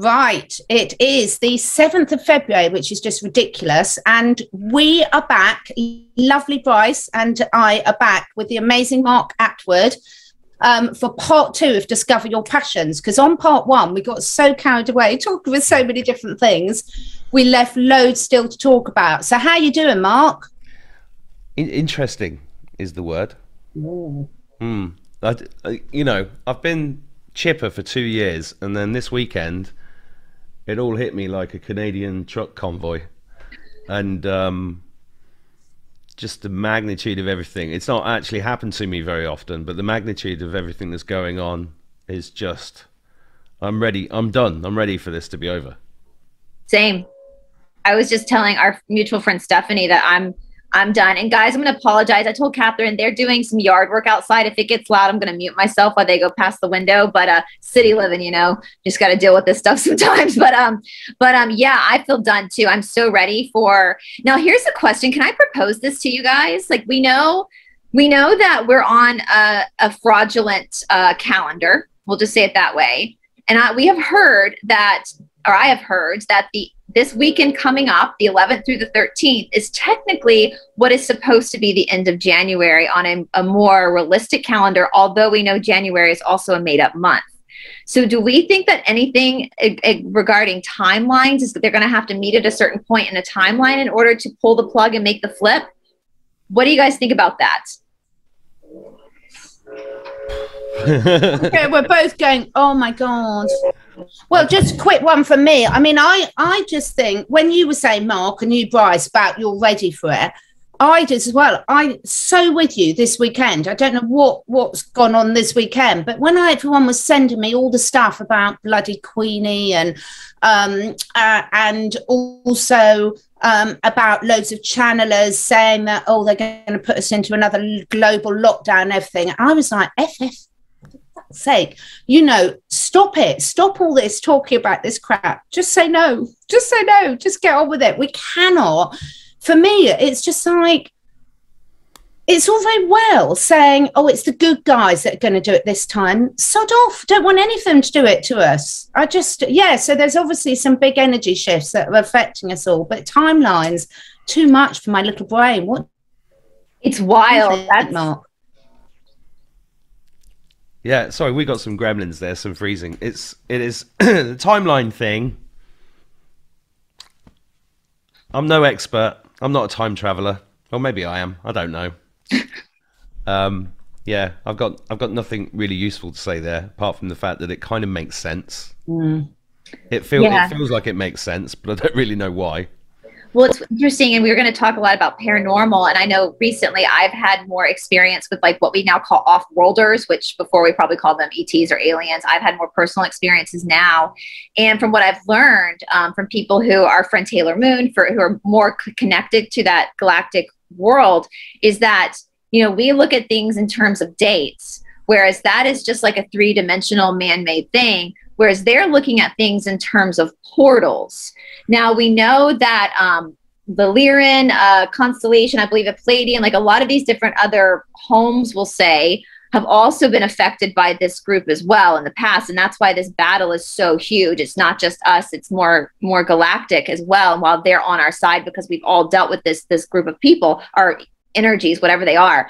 Right. It is the 7th of February, which is just ridiculous. And we are back. Lovely Brice and I are back with the amazing Mark Attwood um, for part two of Discover Your Passions. Because on part one, we got so carried away talking with so many different things. We left loads still to talk about. So, how are you doing, Mark? interesting is the word. Hmm. I, I, you know, I've been chipper for two years, and then this weekend, it all hit me like a Canadian truck convoy, and um, just the magnitude of everything. It's not actually happened to me very often, but the magnitude of everything that's going on is just. I'm ready. I'm done. I'm ready for this to be over. Same. I was just telling our mutual friend Stephanie that I'm I'm done. And guys, I'm going to apologize. I told Catherine they're doing some yard work outside. If it gets loud, I'm going to mute myself while they go past the window. But uh, city living, you know, just got to deal with this stuff sometimes. But um, but um, yeah, I feel done too. I'm so ready for. Now, here's a question. Can I propose this to you guys? Like we know, we know that we're on a, a fraudulent uh, calendar. We'll just say it that way. And I, we have heard that, or I have heard that the this weekend coming up, the 11th through the 13th, is technically what is supposed to be the end of January on a, a more realistic calendar, although we know January is also a made up month. So, do we think that anything uh, uh, regarding timelines is that they're going to have to meet at a certain point in a timeline in order to pull the plug and make the flip? What do you guys think about that? Okay, we're both going, oh my God. Well, just a quick one for me. I mean, I, I just think when you were saying, Mark, and you, Brice, about you're ready for it, I did as well. I'm so with you this weekend. I don't know what what's gone on this weekend, but when I, everyone was sending me all the stuff about bloody Queenie and um, uh, and also um, about loads of channelers saying that oh they're going to put us into another global lockdown and everything, I was like, f sake, you know, stop it. Stop all this talking about this crap. Just say no. Just say no. Just get on with it. We cannot. For me, it's just like, it's all very well saying, oh, it's the good guys that are going to do it this time. Sod off. Don't want any of them to do it to us. I just, yeah. So there's obviously some big energy shifts that are affecting us all, but timelines, too much for my little brain. What? It's wild. That's, Mark. Yeah, sorry, we got some gremlins there, some freezing. It's it is the timeline thing. I'm no expert. I'm not a time traveler. Or maybe I am. I don't know. um, yeah, I've got I've got nothing really useful to say there, apart from the fact that it kind of makes sense. Mm. It feels yeah. it feels like it makes sense, but I don't really know why. Well, it's interesting, and we were going to talk a lot about paranormal. And I know recently I've had more experience with like what we now call off-worlders, which before we probably called them ETs or aliens. I've had more personal experiences now, and from what I've learned um, from people who are friend Taylor Moon, for who are more connected to that galactic world, is that you know we look at things in terms of dates, whereas that is just like a three-dimensional man-made thing whereas they're looking at things in terms of portals. Now we know that um, the Lyran uh, constellation, I believe the Pleiadian, like a lot of these different other homes will say, have also been affected by this group as well in the past. And that's why this battle is so huge. It's not just us. It's more more galactic as well. And while they're on our side because we've all dealt with this this group of people our energies whatever they are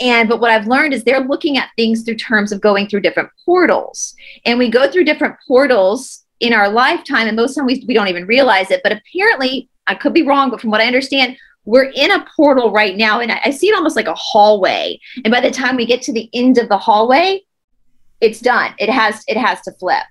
and but what I've learned is they're looking at things through terms of going through different portals. And we go through different portals in our lifetime, and most times we, we don't even realize it. But apparently, I could be wrong, but from what I understand, we're in a portal right now, and I, I see it almost like a hallway. And by the time we get to the end of the hallway, it's done. It has it has to flip.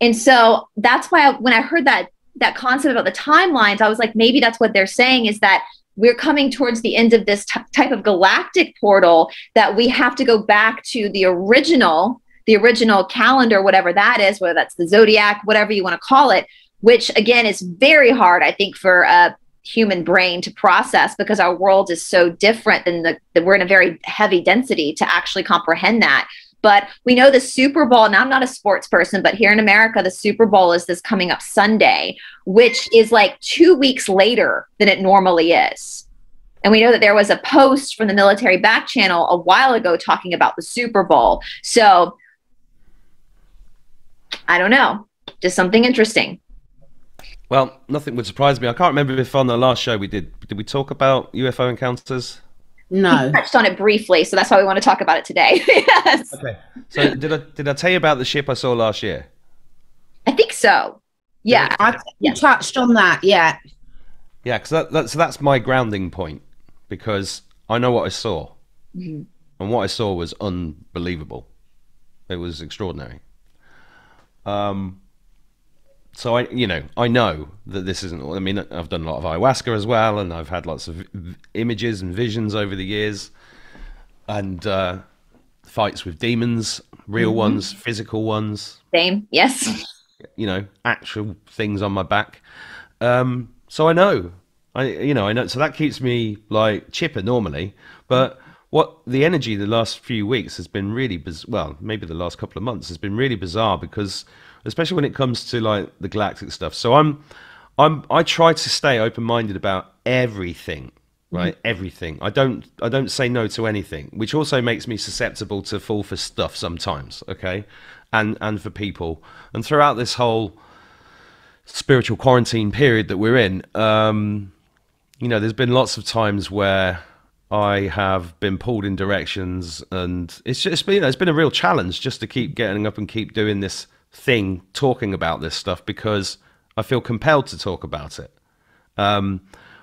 And so that's why I, when I heard that that concept about the timelines, I was like, maybe that's what they're saying is that we're coming towards the end of this t- type of galactic portal that we have to go back to the original the original calendar whatever that is whether that's the zodiac whatever you want to call it which again is very hard i think for a human brain to process because our world is so different than the, the we're in a very heavy density to actually comprehend that but we know the Super Bowl, and I'm not a sports person, but here in America, the Super Bowl is this coming up Sunday, which is like two weeks later than it normally is. And we know that there was a post from the military back channel a while ago talking about the Super Bowl. So I don't know. Just something interesting. Well, nothing would surprise me. I can't remember if on the last show we did did we talk about UFO encounters? No. We touched on it briefly, so that's why we want to talk about it today. yes. Okay. So did I did I tell you about the ship I saw last year? I think so. Yeah. I yeah. touched on that, yeah. Yeah, because that, that, so that's my grounding point because I know what I saw, mm-hmm. and what I saw was unbelievable. It was extraordinary. Um, so I, you know, I know that this isn't. I mean, I've done a lot of ayahuasca as well, and I've had lots of images and visions over the years, and uh, fights with demons, real mm-hmm. ones, physical ones. Same, yes. You know, actual things on my back. Um, so I know, I you know, I know. So that keeps me like chipper normally, but what the energy the last few weeks has been really biz- well, maybe the last couple of months has been really bizarre because especially when it comes to like the galactic stuff. So I'm, I'm, I try to stay open minded about everything, right? Mm-hmm. Everything. I don't, I don't say no to anything, which also makes me susceptible to fall for stuff sometimes. Okay, and and for people, and throughout this whole spiritual quarantine period that we're in, um, you know, there's been lots of times where I have been pulled in directions, and it's just been, you know, it's been a real challenge just to keep getting up and keep doing this thing talking about this stuff because I feel compelled to talk about it. Um,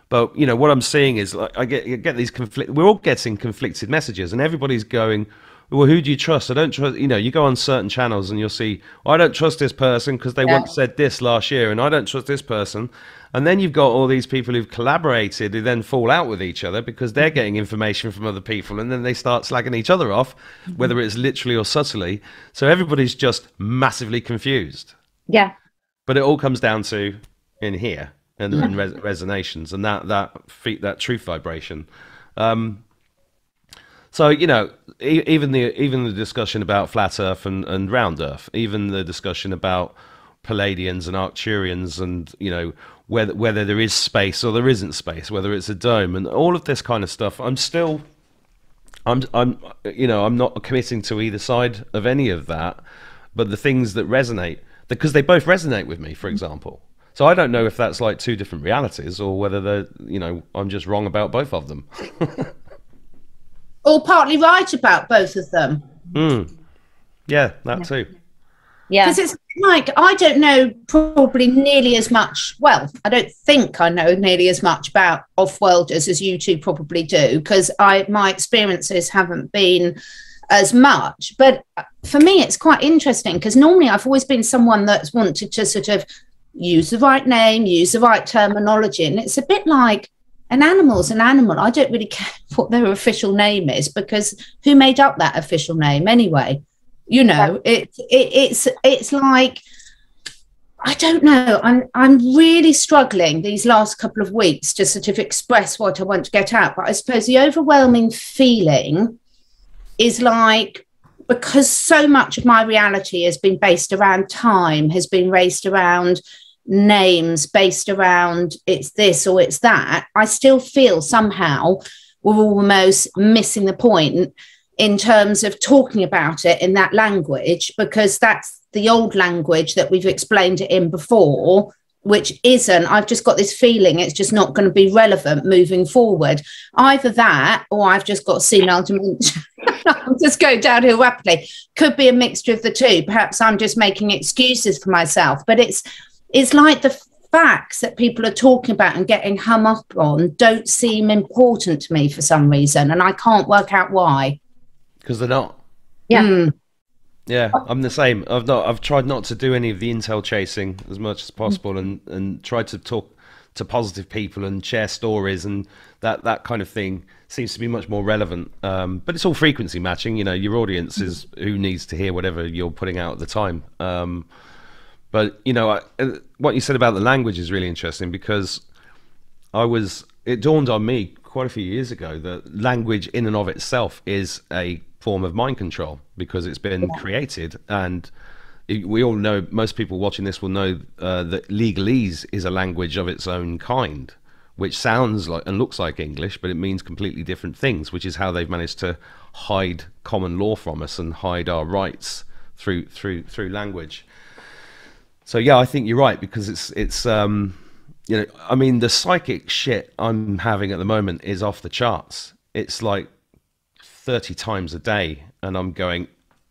but you know what I'm seeing is like I get I get these conflict. We're all getting conflicted messages, and everybody's going, "Well, who do you trust?" I don't trust. You know, you go on certain channels and you'll see, "I don't trust this person because they yeah. once said this last year," and I don't trust this person. And then you've got all these people who've collaborated who then fall out with each other because they're getting information from other people and then they start slagging each other off, whether it's literally or subtly. So everybody's just massively confused. Yeah. But it all comes down to in here and, and res- resonations and that that feet that truth vibration. Um, so you know, e- even the even the discussion about flat Earth and, and round Earth, even the discussion about Pleiadians and Arcturians, and you know whether whether there is space or there isn't space, whether it's a dome, and all of this kind of stuff. I'm still, I'm I'm you know I'm not committing to either side of any of that, but the things that resonate because they both resonate with me, for mm. example. So I don't know if that's like two different realities or whether they're you know I'm just wrong about both of them. or partly right about both of them. Mm. Yeah, that too. Yeah. Because it's like, I don't know probably nearly as much. Well, I don't think I know nearly as much about off worlders as you two probably do, because I my experiences haven't been as much. But for me, it's quite interesting because normally I've always been someone that's wanted to sort of use the right name, use the right terminology. And it's a bit like an animal's an animal. I don't really care what their official name is because who made up that official name anyway? you know it, it it's it's like I don't know. I'm I'm really struggling these last couple of weeks to sort of express what I want to get out. But I suppose the overwhelming feeling is like because so much of my reality has been based around time, has been raised around names, based around it's this or it's that. I still feel somehow we're almost missing the point in terms of talking about it in that language because that's the old language that we've explained it in before which isn't i've just got this feeling it's just not going to be relevant moving forward. Either that or i've just got senile dementia. I'm just going downhill rapidly. Could be a mixture of the two. Perhaps i'm just making excuses for myself but it's it's like the facts that people are talking about and getting hung up on don't seem important to me for some reason and i can't work out why because they're not. Yeah. Mm. Yeah, I'm the same. I've not. I've tried not to do any of the intel chasing as much as possible, mm. and and tried to talk to positive people and share stories, and that that kind of thing seems to be much more relevant. Um, but it's all frequency matching. You know, your audience is who needs to hear whatever you're putting out at the time. Um, but you know, I, what you said about the language is really interesting because I was. It dawned on me quite a few years ago that language in and of itself is a form of mind control because it's been yeah. created and we all know most people watching this will know uh, that legalese is a language of its own kind which sounds like and looks like english but it means completely different things which is how they've managed to hide common law from us and hide our rights through through through language so yeah, I think you're right because it's it's um, you know, I mean, the psychic shit I'm having at the moment is off the charts. It's like 30 times a day, and I'm going,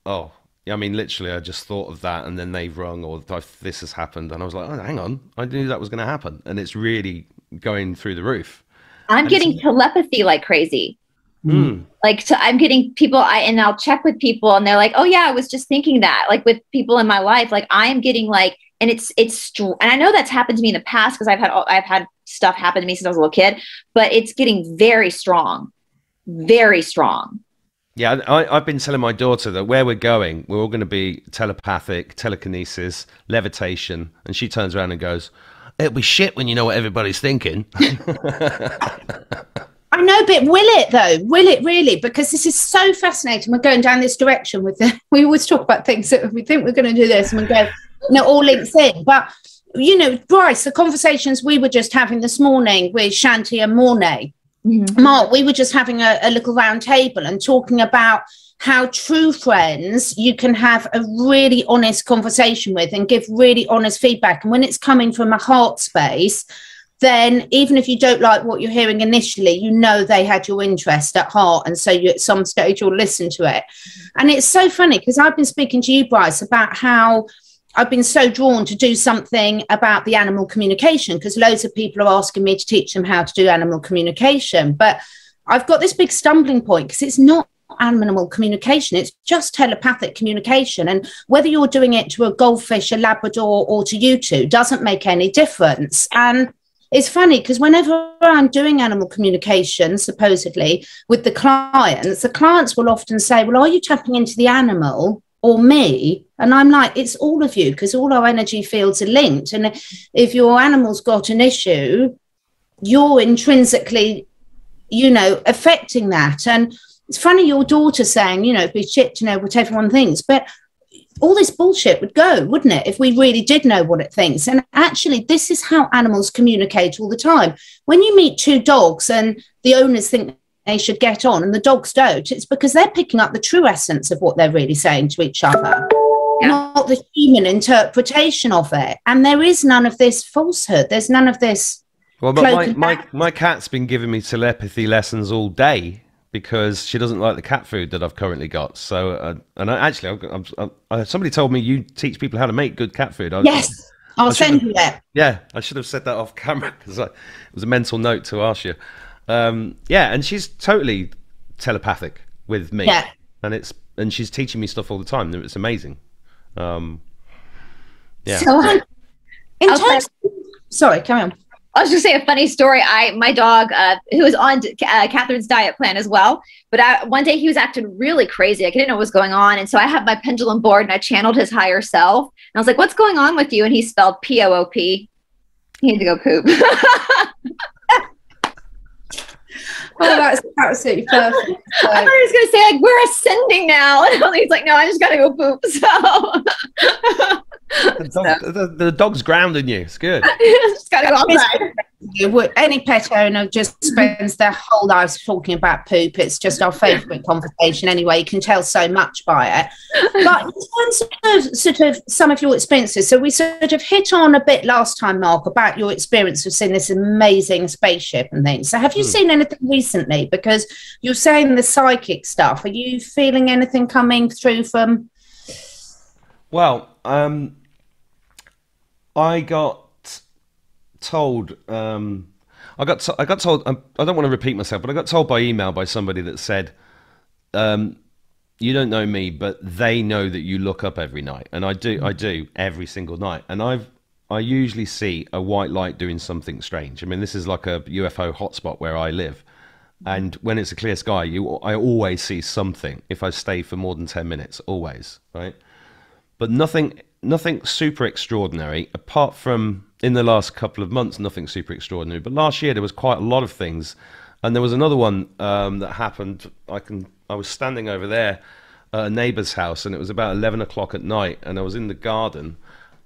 oh, I mean, literally, I just thought of that, and then they've rung, or this has happened, and I was like, oh, hang on, I knew that was going to happen, and it's really going through the roof. I'm and getting telepathy like crazy. Mm. Like to, I'm getting people, I and I'll check with people, and they're like, "Oh yeah, I was just thinking that." Like with people in my life, like I am getting like, and it's it's and I know that's happened to me in the past because I've had all, I've had stuff happen to me since I was a little kid, but it's getting very strong, very strong. Yeah, I, have been telling my daughter that where we're going, we're all going to be telepathic, telekinesis, levitation, and she turns around and goes, "It'll be shit when you know what everybody's thinking." I know, but will it though? Will it really? Because this is so fascinating. We're going down this direction with the. We always talk about things that we think we're going to do this, and we go, "No, all links in." But you know, Brice, the conversations we were just having this morning with Shanti and Mornay, mm-hmm. Mark, we were just having a, a little round table and talking about how true friends you can have a really honest conversation with and give really honest feedback. And when it's coming from a heart space, then even if you don't like what you're hearing initially, you know they had your interest at heart. And so you at some stage you'll listen to it. And it's so funny because I've been speaking to you, Brice, about how I've been so drawn to do something about the animal communication because loads of people are asking me to teach them how to do animal communication. But I've got this big stumbling point because it's not animal communication, it's just telepathic communication. And whether you're doing it to a goldfish, a Labrador, or to you two doesn't make any difference. And it's funny because whenever I'm doing animal communication, supposedly with the clients, the clients will often say, Well, are you tapping into the animal or me? And I'm like, It's all of you because all our energy fields are linked. And if your animal's got an issue, you're intrinsically, you know, affecting that. And it's funny your daughter saying, you know, it'd be shit to know what everyone thinks. But all this bullshit would go, wouldn't it, if we really did know what it thinks? And actually, this is how animals communicate all the time. When you meet two dogs and the owners think they should get on and the dogs don't, it's because they're picking up the true essence of what they're really saying to each other, yeah. not the human interpretation of it. And there is none of this falsehood. There's none of this. Well, but my, my, my cat's been giving me telepathy lessons all day because she doesn't like the cat food that I've currently got. So, uh, and I, actually, I'm, I'm, i somebody told me you teach people how to make good cat food. I, yes, I'll send you that. Yeah, I should have said that off camera because it was a mental note to ask you. Um, yeah, and she's totally telepathic with me. Yeah, and it's and she's teaching me stuff all the time. It's amazing. Um, yeah. So, in terms, sorry, carry on. I was just say a funny story. I my dog, uh, who was on uh, Catherine's diet plan as well, but I, one day he was acting really crazy. I didn't know what was going on, and so I had my pendulum board and I channeled his higher self. And I was like, "What's going on with you?" And he spelled P O O P. He had to go poop. Oh, that's absolutely perfect. So. I was going to say, like, we're ascending now. And he's like, no, I just got to go poop. So the, dog, so. the, the, dog's grounding you. It's good. just gotta go outside. Any pet owner just spends their whole lives talking about poop. It's just our favourite conversation anyway. You can tell so much by it. But in terms of sort of some of your experiences, so we sort of hit on a bit last time, Mark, about your experience of seeing this amazing spaceship and things. So have you hmm. seen anything recently? Because you're saying the psychic stuff. Are you feeling anything coming through from well, um, I got told. Um, I got to, I got told. Um, I don't want to repeat myself, but I got told by email by somebody that said, um, "You don't know me, but they know that you look up every night." And I do. I do every single night. And I've I usually see a white light doing something strange. I mean, this is like a UFO hotspot where I live. And when it's a clear sky, you I always see something if I stay for more than 10 minutes, always, right? but nothing nothing super extraordinary apart from in the last couple of months nothing super extraordinary but last year there was quite a lot of things. And there was another one um, that happened. I can i was standing over there at a neighbor's house and it was about 11 o'clock at night and i was in the garden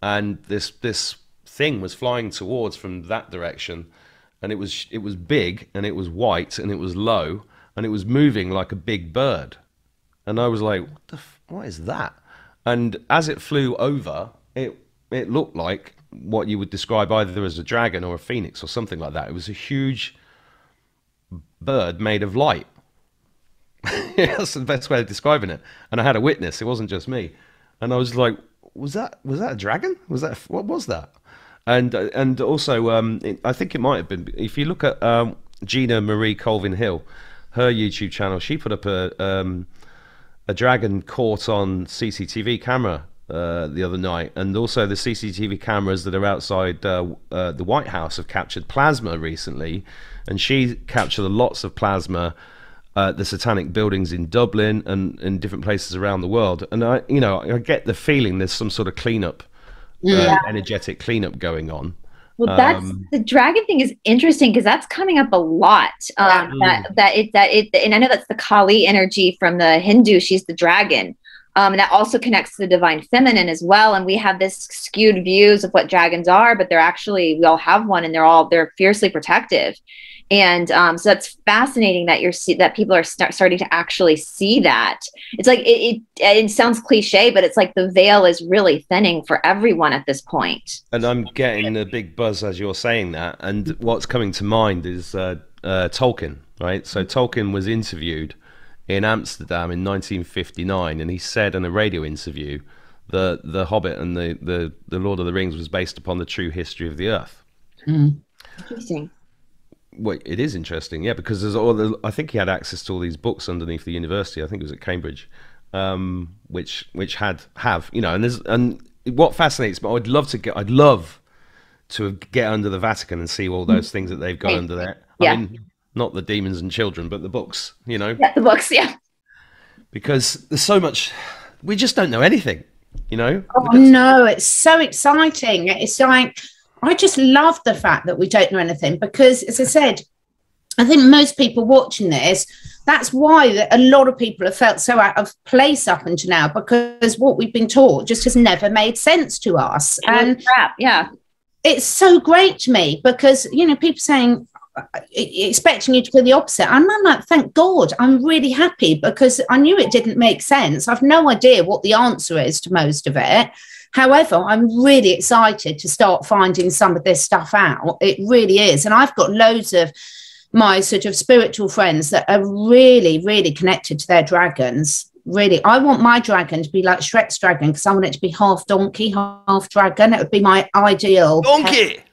and this this thing was flying towards from that direction and it was it was big and it was white and it was low and it was moving like a big bird. And i was like what the f- what is that? And as it flew over, it it looked like what you would describe either as a dragon or a phoenix or something like that. It was a huge bird made of light. That's the best way of describing it. And I had a witness. It wasn't just me. And I was like, "Was that was that a dragon? Was that what was that?" And and also, um, it, I think it might have been. If you look at um, Gina Marie Colvin Hill, her YouTube channel, she put up a um, a dragon caught on CCTV camera uh, the other night, and also the CCTV cameras that are outside uh, uh, the White House have captured plasma recently, and she captured lots of plasma. Uh, the satanic buildings in Dublin and in different places around the world, and I, you know, I get the feeling there's some sort of cleanup, uh, yeah. energetic cleanup going on. Well, that's um, the dragon thing is interesting because that's coming up a lot. Um, yeah. That that it that it, and I know that's the Kali energy from the Hindu. She's the dragon. Um, and that also connects to the divine feminine as well. And we have this skewed views of what dragons are, but they're actually we all have one, and they're all they're fiercely protective. And um, so that's fascinating that you're see, that people are start, starting to actually see that. It's like it, it, it sounds cliche, but it's like the veil is really thinning for everyone at this point. And I'm getting a big buzz as you're saying that. And what's coming to mind is uh, uh, Tolkien, right? So Tolkien was interviewed in Amsterdam in 1959, and he said in a radio interview that The Hobbit and the, the, the Lord of the Rings was based upon the true history of the Earth. Mm. Interesting. Well, it is interesting, yeah, because there's all the, I think he had access to all these books underneath the university. I think it was at Cambridge, um, which which had have you know, and there's and what fascinates me. I'd love to get. I'd love to get under the Vatican and see all those things that they've got right. under there. Yeah. I mean, not the demons and children, but the books, you know? Yeah, the books, yeah. Because there's so much, we just don't know anything, you know? Oh, no, it's so exciting. It's like, I just love the fact that we don't know anything because, as I said, I think most people watching this, that's why a lot of people have felt so out of place up until now because what we've been taught just has never made sense to us. And crap, yeah. It's so great to me because, you know, people saying, expecting you to feel the opposite. And I'm like, thank God, I'm really happy because I knew it didn't make sense. I've no idea what the answer is to most of it. However, I'm really excited to start finding some of this stuff out. It really is. And I've got loads of my sort of spiritual friends that are really, really connected to their dragons. Really, I want my dragon to be like Shrek's dragon because I want it to be half donkey, half dragon. It would be my ideal. Donkey! Pet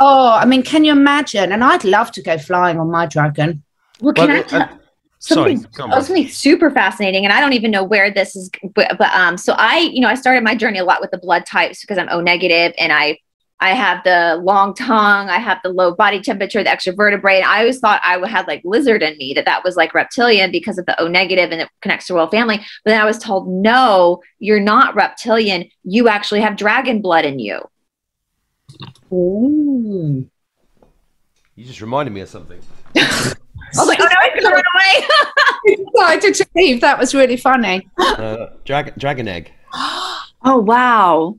oh, I mean, can you imagine? And I'd love to go flying on my dragon. Well, can well, I tell? Uh, something, sorry, something super fascinating, and I don't even know where this is. But, but um, so I, you know, I started my journey a lot with the blood types because I'm O negative, and I I have the long tongue, I have the low body temperature, the extra vertebrae. And I always thought I had like lizard in me, that that was like reptilian because of the O negative and it connects to royal family. But then I was told, no, you're not reptilian. You actually have dragon blood in you. Ooh. You just reminded me of something. I was like, oh no, he's gonna run away. Excited to leave. That was really funny. Uh, dragon, dragon egg. oh wow.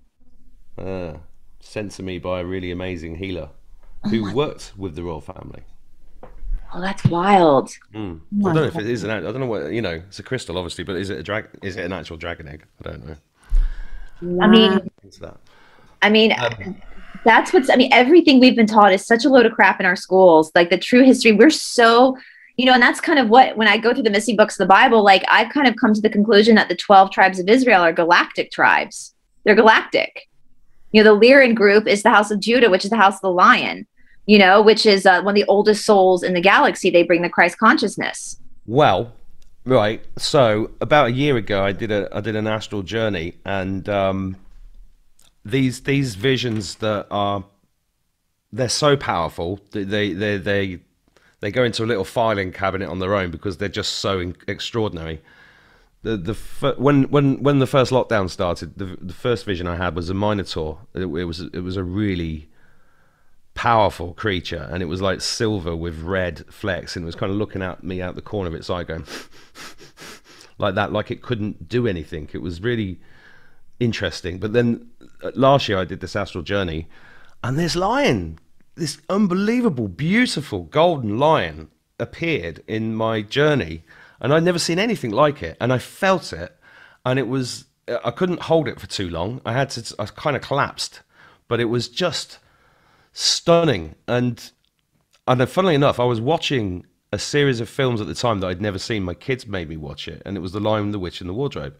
Uh, sent to me by a really amazing healer who oh worked with the royal family. Oh, that's wild. Mm. I don't know if it is an. I don't know what you know. It's a crystal, obviously, but is it a drag? Is it an actual dragon egg? I don't know. I mean. I mean, um, that's what's, I mean, everything we've been taught is such a load of crap in our schools. Like the true history, we're so, you know, and that's kind of what, when I go through the missing books of the Bible, like I've kind of come to the conclusion that the 12 tribes of Israel are galactic tribes. They're galactic. You know, the Lyran group is the house of Judah, which is the house of the lion, you know, which is uh, one of the oldest souls in the galaxy. They bring the Christ consciousness. Well, right. So about a year ago, I did a I did an astral journey, and um, these these visions that are they're so powerful they they they they go into a little filing cabinet on their own because they're just so extraordinary. The the when when when the first lockdown started, the the first vision I had was a minotaur. It, it was it was a really powerful creature, and it was like silver with red flecks, and it was kind of looking at me out the corner of its eye, going like that, like it couldn't do anything. It was really interesting. But then Uh, last year I did this astral journey, and this lion, this unbelievable, beautiful golden lion, appeared in my journey, and I'd never seen anything like it, and I felt it, and it was uh, I couldn't hold it for too long. I had to. I kind of collapsed, but it was just stunning. And and uh, funnily enough, I was watching a series of films at the time that I'd never seen. My kids made me watch it, and it was The Lion, the Witch, and the Wardrobe.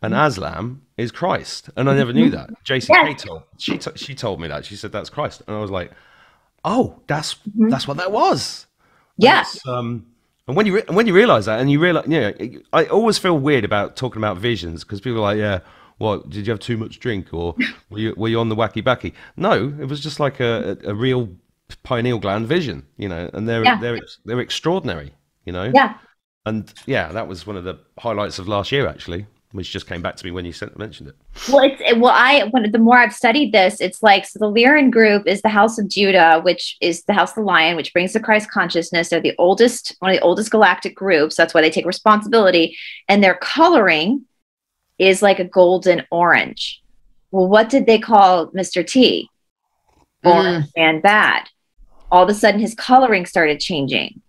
And Aslan is Christ, and I never knew that. Jason. Kay told she t- she told me that. She said that's Christ, and I was like, oh, that's mm-hmm. that's what that was. Yes. Um, and when you re- when you realize that, and you realize, you know, I always feel weird about talking about visions because people are like, yeah, what did you have too much drink or were you were you on the wacky backy? No, it was just like a, a, a real pineal gland vision, you know, and they're yeah. they're they're extraordinary, you know. Yeah. And yeah, that was one of the highlights of last year actually, which just came back to me when you mentioned it. Well, it's well, I when the more I've studied this, it's like so the Lyran group is the House of Judah, which is the House of the Lion, which brings the Christ consciousness. They're the oldest, one of the oldest galactic groups. That's why they take responsibility, and their coloring is like a golden orange. Well, what did they call Mr. T? Orange mm. and bad all of a sudden his coloring started changing.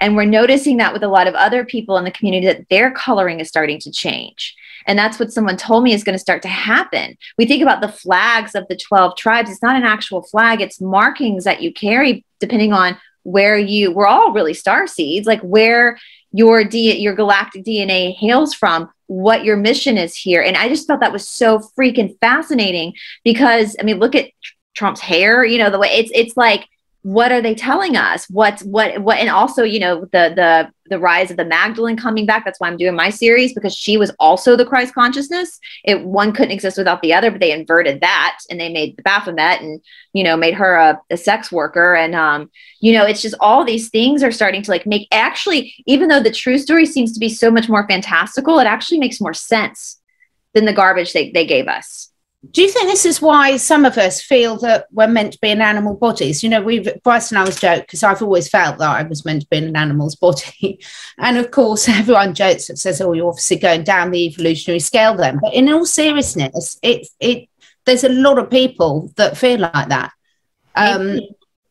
And we're noticing that with a lot of other people in the community that their coloring is starting to change. And that's what someone told me is going to start to happen. We think about the flags of the 12 tribes. It's not an actual flag, it's markings that you carry depending on where you, we're all really star seeds, like where your D, your galactic DNA hails from, what your mission is here. And I just felt that was so freaking fascinating because I mean, look at Trump's hair, you know, the way it's, it's like, what are they telling us? What's what what and also you know the the the rise of the magdalene coming back. That's why i'm doing my series because she was also the christ consciousness. It one couldn't exist without the other but they inverted that and they made the baphomet and you know made her a, a sex worker. And um you know it's just all these things are starting to like make actually even though the true story seems to be so much more fantastical it actually makes more sense than the garbage they, they gave us do you think this is why some of us feel that we're meant to be in animal bodies? You know, we Brice and I was joke because I've always felt that I was meant to be in an animal's body, and of course everyone jokes and says, "Oh, you're obviously going down the evolutionary scale then." But in all seriousness, it it there's a lot of people that feel like that. Um,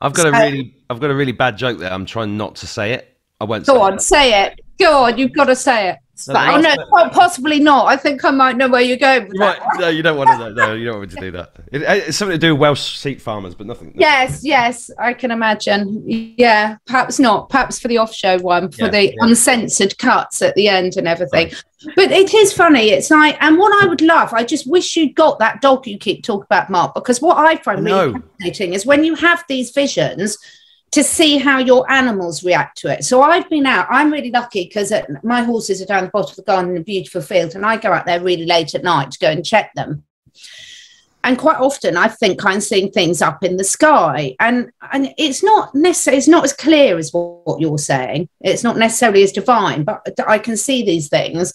I've got so, a really I've got a really bad joke there. I'm trying not to say it. I won't. Go on, it. say it. Go on, you've got to say it. Oh no, possibly not. I think I might know where you're going. You might, no, you don't want to. No, you don't want to do that. It, uh, it's something to do with Welsh sheep farmers, but nothing. nothing. Yes, yes, I can imagine. Yeah, perhaps not. Perhaps for the off-show one, for yeah, the yeah. uncensored cuts at the end and everything. Right. But it is funny. It's like, and what I would love, I just wish you'd got that dog you keep talking about, Mark, because what I find I really fascinating is when you have these visions to see how your animals react to it. So I've been out. I'm really lucky because my horses are down the bottom of the garden in a beautiful field, and I go out there really late at night to go and check them. And quite often, I think I'm seeing things up in the sky, and and it's not necessarily it's not as clear as what you're saying. It's not necessarily as divine, but I can see these things.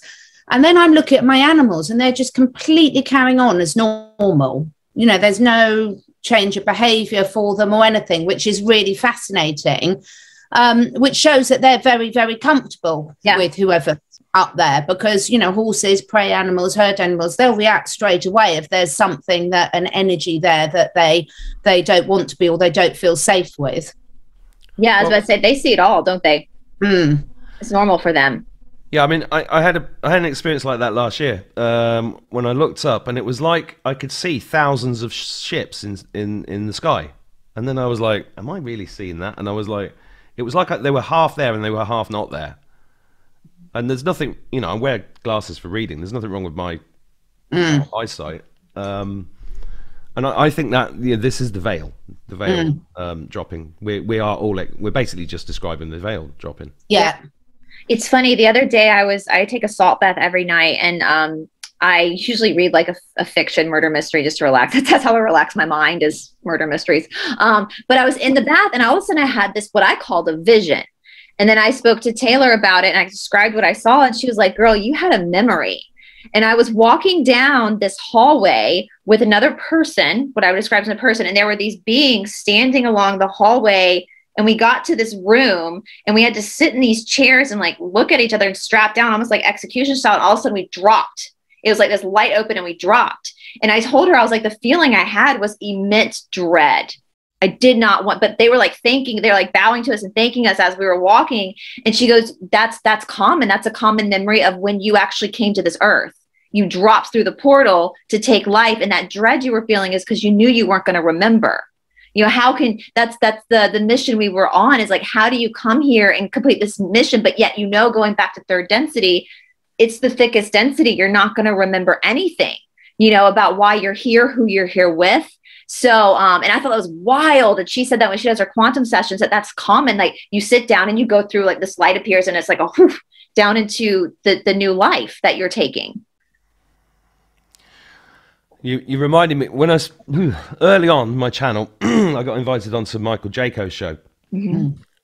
And then I'm looking at my animals, and they're just completely carrying on as normal. You know, there's no change of behavior for them or anything, which is really fascinating, um, which shows that they're very, very comfortable yeah. with whoever up there because you know horses prey animals herd animals they'll react straight away if there's something that an energy there that they they don't want to be or they don't feel safe with yeah as i was well, about to say they see it all don't they mm. it's normal for them yeah, I mean, I, I, had a I had an experience like that last year um, when I looked up, and it was like I could see thousands of ships in in in the sky, and then I was like, "Am I really seeing that?" And I was like, "It was like they were half there and they were half not there." And there's nothing, you know, I wear glasses for reading. There's nothing wrong with my mm. eyesight, um, and I, I, think that yeah, this is the veil, the veil mm. um, dropping. We we are all like, we're basically just describing the veil dropping. Yeah. It's funny. The other day, I was I take a salt bath every night, and um, I usually read like a, a, fiction murder mystery just to relax. That's how I relax my mind is murder mysteries. Um, but I was in the bath, and all of a sudden, I had this what I called a vision. And then I spoke to Taylor about it, and I described what I saw, and she was like, "Girl, you had a memory." And I was walking down this hallway with another person, what I would describe as a person, and there were these beings standing along the hallway and we got to this room and we had to sit in these chairs and like look at each other and strap down almost like execution style. And all of a sudden we dropped. It was like this light open and we dropped. And i told her i was like the feeling i had was immense dread. I did not want but they were like thanking they're like bowing to us and thanking us as we were walking. And she goes that's that's common. That's a common memory of when you actually came to this earth. You dropped through the portal to take life and that dread you were feeling is because you knew you weren't going to remember you know how can that's that's the the mission we were on is like how do you come here and complete this mission? But yet you know going back to third density it's the thickest density. You're not going to remember anything you know about why you're here who you're here with. So um and i thought that was wild. And she said that when she does her quantum sessions that that's common. Like you sit down and you go through like this light appears and it's like a whoosh, down into the the new life that you're taking You you reminded me when I was early on my channel, I got invited onto Michael Jaco's show,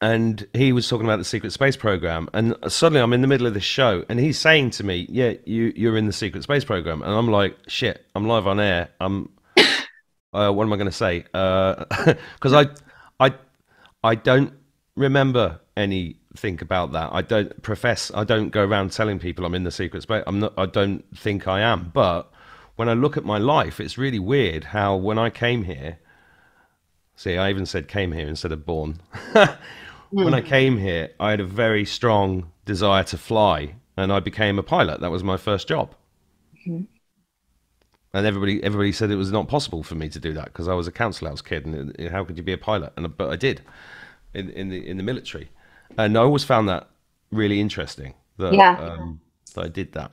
and he was talking about the secret space program. And suddenly I'm in the middle of this show, and he's saying to me, "Yeah, you you're in the secret space program," and I'm like, "Shit, I'm live on air. I'm uh, what am I going to say?" Because I I I don't remember anything about that. I don't profess. I don't go around telling people I'm in the secret space. I'm not. I don't think I am, but when I look at my life, it's really weird how when I came here, see, I even said came here instead of born. when I came here, I had a very strong desire to fly, and I became a pilot. That was my first job. And everybody, everybody said it was not possible for me to do that because I was a council house kid, and it- how could you be a pilot? And but I did, in in the in the military, and I always found that really interesting. That, Yeah. um, that I did that.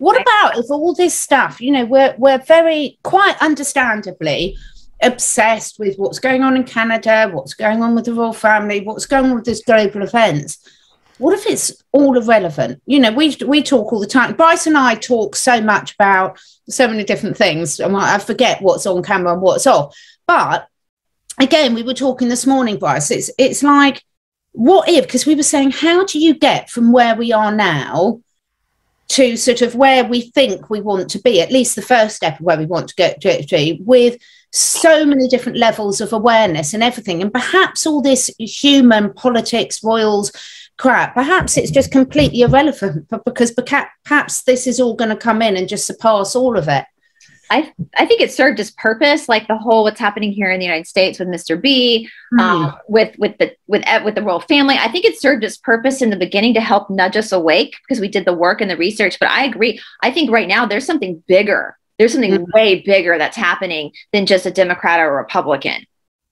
What about if all this stuff, you know, we're we're very quite understandably obsessed with what's going on in Canada, what's going on with the royal family, what's going on with this global events. What if it's all irrelevant? You know, we we talk all the time. Brice and I talk so much about so many different things. and I I forget what's on camera and what's off. But again, we were talking this morning, Brice. It's it's like, what if? Because we were saying, how do you get from where we are now to sort of where we think we want to be, at least the first step of where we want to get to, to with so many different levels of awareness and everything. And perhaps all this human politics, royals crap, perhaps it's just completely irrelevant, because perhaps this is all going to come in and just surpass all of it. I, I think it served its purpose, like the whole what's happening here in the United States with Mr. B, um, with with the with with the royal family. I think it served its purpose in the beginning to help nudge us awake because we did the work and the research. But I agree. I think right now there's something bigger. There's something Mhm. way bigger that's happening than just a Democrat or a Republican.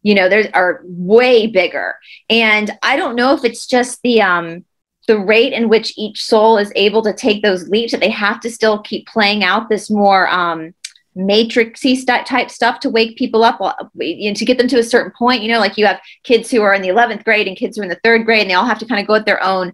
You know, there's are way bigger, and I don't know if it's just the um the rate in which each soul is able to take those leaps that they have to still keep playing out this more um matrixy type stuff to wake people up you know, to get them to a certain point you know like you have kids who are in the 11th grade and kids who are in the third grade and they all have to kind of go at their own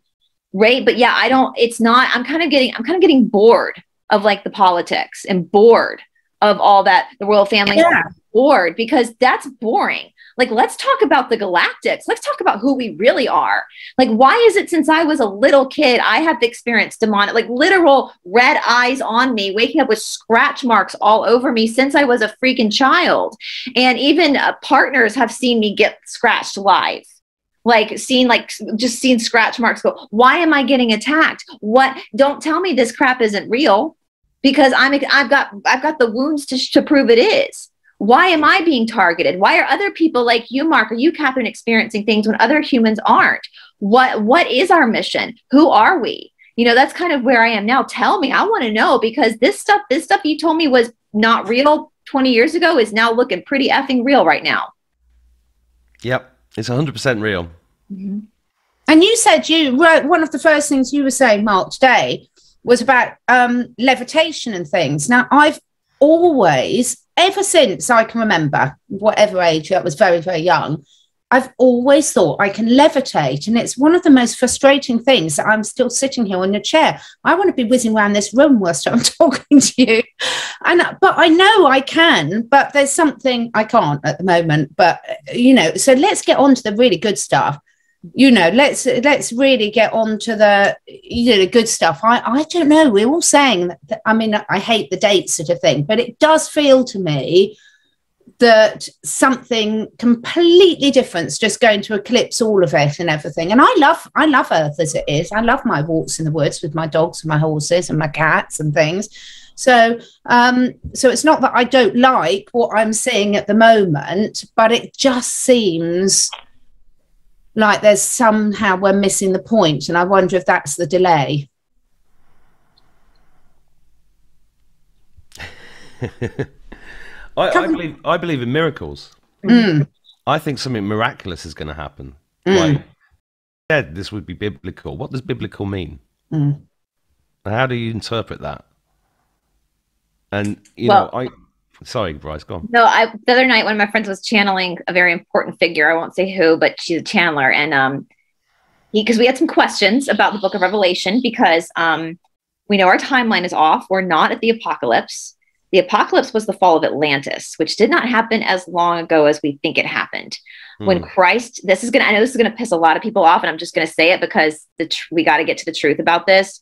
rate but yeah i don't it's not i'm kind of getting i'm kind of getting bored of like the politics and bored of all that the royal family Yeah. bored because that's boring like let's talk about the galactics. Let's talk about who we really are. Like why is it since i was a little kid i have experienced demonic like literal red eyes on me waking up with scratch marks all over me since i was a freaking child. And even uh, partners have seen me get scratched live. Like seeing like just seeing scratch marks go why am i getting attacked? What don't tell me this crap isn't real because i'm i've got i've got the wounds to, to prove it is why am I being targeted? Why are other people like you, Mark, or you, Catherine, experiencing things when other humans aren't? What what is our mission? Who are we? You know, that's kind of where I am now. Tell me, I want to know because this stuff, this stuff you told me was not real 20 years ago is now looking pretty effing real right now. Yep, it's 100% real. And you said you wrote one of the first things you were saying, Mark, today was about um, levitation and things. Now, I've always, ever since I can remember, whatever age, I was very, very young, I've always thought I can levitate. And it's one of the most frustrating things I'm still sitting here on a chair. I want to be whizzing around this room whilst I'm talking to you. And but I know I can, but there's something I can't at the moment. But you know, so let's get on to the really good stuff you know let's let's really get on to the you know the good stuff. I i don't know. We're all saying that, that- i mean i hate the date sort of thing but it does feel to me that something completely different's just going to eclipse all of it and everything. And i love i love earth as it is. I love my walks in the woods with my dogs and my horses and my cats and things. So um so it's not that i don't like what i'm seeing at the moment but it just seems like there's somehow we're missing the point and i wonder if that's the delay I, I believe I believe in miracles. Mm. I think something miraculous is going to happen. Mm. Like said, this would be biblical. What does biblical mean? Mm. How do you interpret that? And you Well- know, I sorry, Brice, go on. No, I the other night one of my friends was channeling a very important figure. I won't say who, but she's a channeler, and um, he because we had some questions about the Book of Revelation because um, we know our timeline is off. We're not at the apocalypse. The apocalypse was the fall of Atlantis, which did not happen as long ago as we think it happened. When Hmm. Christ, this is gonna, I know this is gonna piss a lot of people off, and I'm just gonna say it because the tr- we got to get to the truth about this.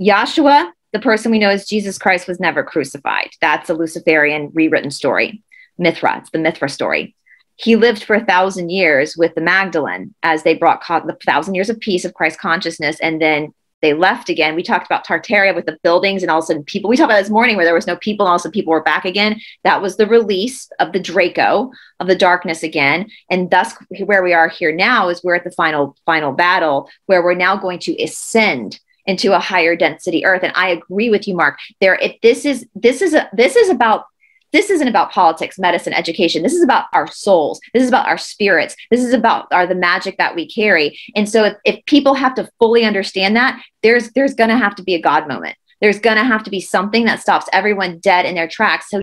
Yahshua, the person we know as Jesus Christ, was never crucified. That's a Luciferian rewritten story. Mithra, it's the Mithra story. He lived for a thousand years with the Magdalene as they brought co- the thousand years of peace of Christ consciousness, and then they left again. We talked about Tartaria with the buildings, and all of a sudden, people. We talked about this morning where there was no people, and all of a sudden, people were back again. That was the release of the Draco of the darkness again, and thus where we are here now is we're at the final final battle where we're now going to ascend into a higher density earth. And i agree with you mark there it this is this is a this is about this isn't about politics medicine education. This is about our souls. This is about our spirits. This is about our the magic that we carry. And so if, if people have to fully understand that there's there's going to have to be a god moment. There's going to have to be something that stops everyone dead in their tracks. So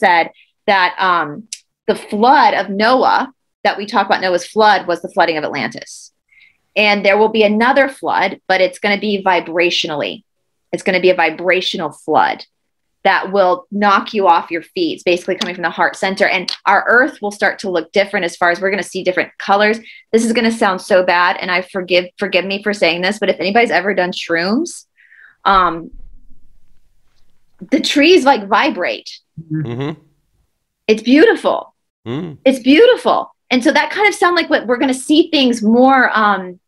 said that um the flood of noah that we talk about noah's flood was the flooding of atlantis and there will be another flood, but it's going to be vibrationally. It's going to be a vibrational flood that will knock you off your feet. It's basically coming from the heart center, and our earth will start to look different as far as we're going to see different colors. This is going to sound so bad, and I forgive forgive me for saying this, but if anybody's ever done shrooms, um, the trees like vibrate. Mm-hmm. It's beautiful. Mm. It's beautiful. And so that kind of sound like what we're going to see things more um,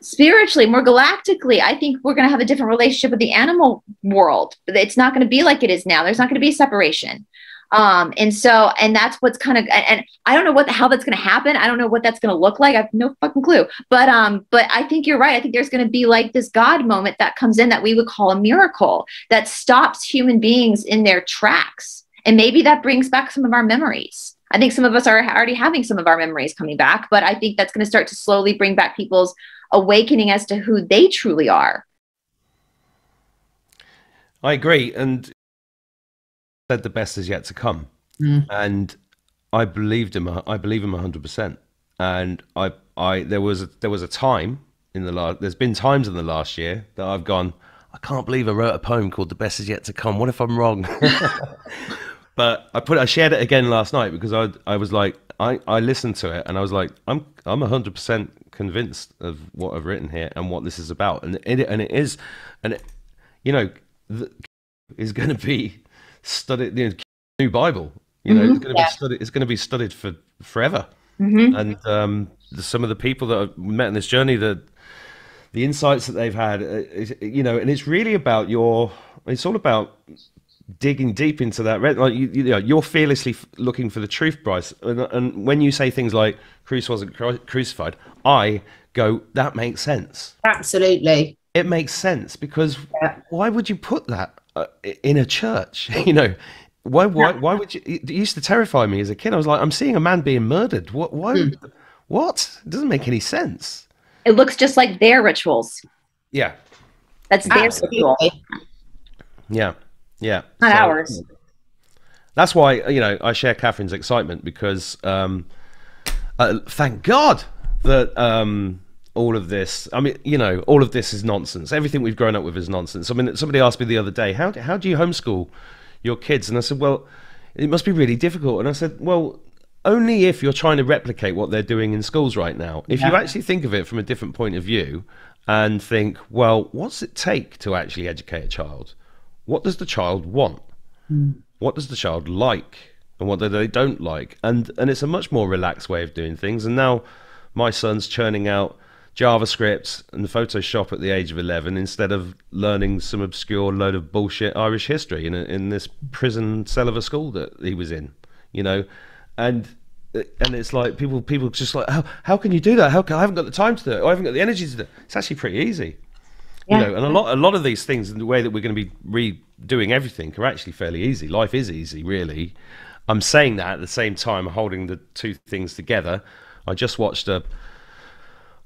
spiritually, more galactically. I think we're going to have a different relationship with the animal world. It's not going to be like it is now. There's not going to be a separation. Um, and so, and that's what's kind of, and, and I don't know what the hell that's going to happen. I don't know what that's going to look like. I have no fucking clue. But, um, but I think you're right. I think there's going to be like this God moment that comes in that we would call a miracle that stops human beings in their tracks. And maybe that brings back some of our memories. I think some of us are already having some of our memories coming back, but I think that's going to start to slowly bring back people's awakening as to who they truly are. I agree, and said the best is yet to come, Mm. and I believed him. I believe him hundred percent. And I, I, there was a, there was a time in the last. There's been times in the last year that I've gone. I can't believe I wrote a poem called "The Best Is Yet to Come." What if I'm wrong? but I put I shared it again last night because I I was like I I listened to it and I was like I'm I'm hundred percent convinced of what I've written here and what this is about and it and it is and it, you know the, is going to be studied the new Bible you know it's going to Yeah. be studied it's going to be studied for forever Mm-hmm. and um, the, some of the people that I've met in this journey, the the insights that they've had, uh, is, you know, and it's really about your. It's all about digging deep into that. red- Like you, you know, you're fearlessly looking for the truth, Brice. And, and when you say things like "Christ wasn't cru- crucified," I go, "That makes sense." Absolutely. It makes sense because Yeah. why would you put that uh, in a church? you know, why, why, why would you? It used to terrify me as a kid. I was like, I'm seeing a man being murdered. What? Why? would- What? It doesn't make any sense. It looks just like their rituals. Yeah, That's their ritual, yeah, yeah. not So- ours. That's why you know I share Catherine's excitement because um, uh, thank God that um, all of this. I mean, you know, all of this is nonsense. Everything we've grown up with is nonsense. I mean, somebody asked me the other day, how do, how do you homeschool your kids? And I said, well, it must be really difficult. And I said, well. Only if you're trying to replicate what they're doing in schools right now. If you actually think of it from a different point of view and think, well, what's it take to actually educate a child? What does the child want? Hmm. what does the child like? And what do they don't like? And and it's a much more relaxed way of doing things. And now my son's churning out javascript and photoshop at the age of 11 instead of learning some obscure load of bullshit irish history in, a, in this prison cell of a school that he was in you know? And and it's like people people just like how, how can you do that? How can, i haven't got the time to do it. I haven't got the energy to do it. It's actually pretty easy Yeah. You know, and a lot a lot of these things in the way that we're going to be redoing everything are actually fairly easy. Life is easy, really. I'm saying that at the same time holding the two things together. I just watched a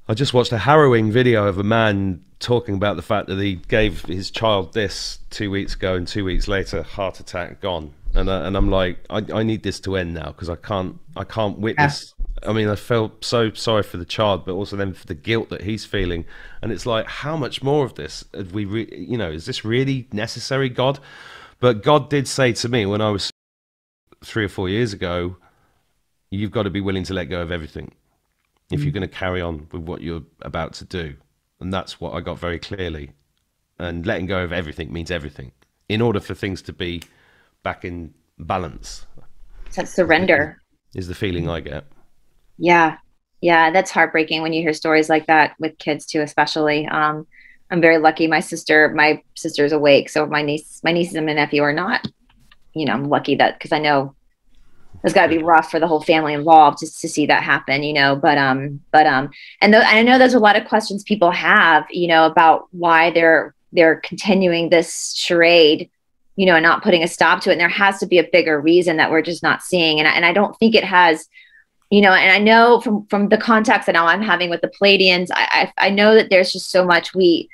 I just watched a harrowing video of a man talking about the fact that he gave his child this two weeks ago and two weeks later heart attack gone and uh, and I'm like I, I need this to end now because I can't I can't witness. I mean I felt so sorry for the child but also then for the guilt that he's feeling and it's like how much more of this have we re- you know is this really necessary God but God did say to me when I was three or four years ago you've got to be willing to let go of everything if mm. you're going to carry on with what you're about to do and that's what I got very clearly. And letting go of everything means everything in order for things to be back in balance. That surrender is the feeling I get. Yeah. Yeah. That's heartbreaking when you hear stories like that with kids too, especially. Um, I'm very lucky. My sister, my sister's awake. So my niece, my nieces and my nephew are not, you know, I'm lucky that because I know it's got to be rough for the whole family involved just to see that happen, you know. But um, but um, and th- I know there's a lot of questions people have, you know, about why they're they're continuing this charade, you know, and not putting a stop to it. And there has to be a bigger reason that we're just not seeing. And and I don't think it has, you know. And I know from from the contacts that now I'm having with the Pleiadians, I I, I know that there's just so much we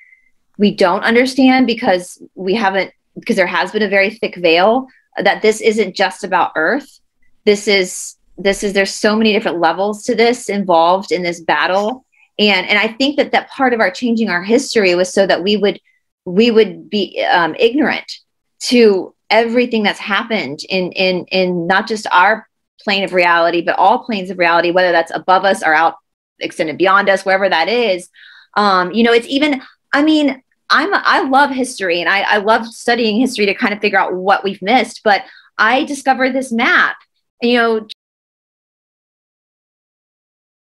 we don't understand because we haven't because there has been a very thick veil that this isn't just about Earth this is this is there's so many different levels to this involved in this battle and and i think that that part of our changing our history was so that we would we would be um, ignorant to everything that's happened in in in not just our plane of reality but all planes of reality whether that's above us or out extended beyond us wherever that is um you know it's even i mean i'm i love history and I, I love studying history to kind of figure out what we've missed but i discovered this map you know,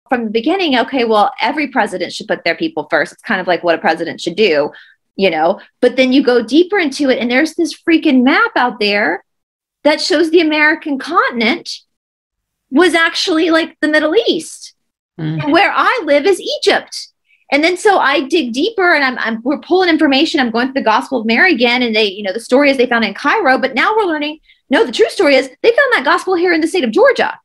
from the beginning, okay, well, every president should put their people first. It's kind of like what a president should do, you know. But then you go deeper into it, and there's this freaking map out there that shows the American continent was actually like the Middle East. Mm-hmm. Where I live is Egypt. And then so I dig deeper and I'm, I'm, we're pulling information. I'm going through the Gospel of Mary again, and they, you know, the story is they found in Cairo, but now we're learning no, the true story is they found that gospel here in the state of Georgia.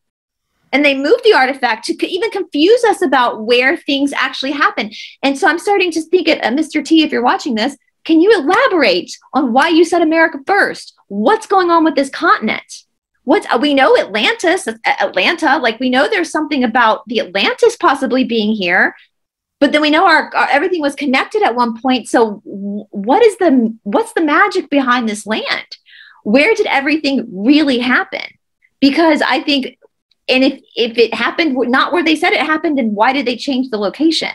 And they moved the artifact to even confuse us about where things actually happen. And so I'm starting to think, at uh, Mr. T, if you're watching this, can you elaborate on why you said America first? What's going on with this continent? What's uh, we know Atlantis, uh, Atlanta, like we know there's something about the Atlantis possibly being here, but then we know our, our everything was connected at one point. So what is the what's the magic behind this land? where did everything really happen? Because I think, and if if it happened not where they said it happened, then why did they change the location?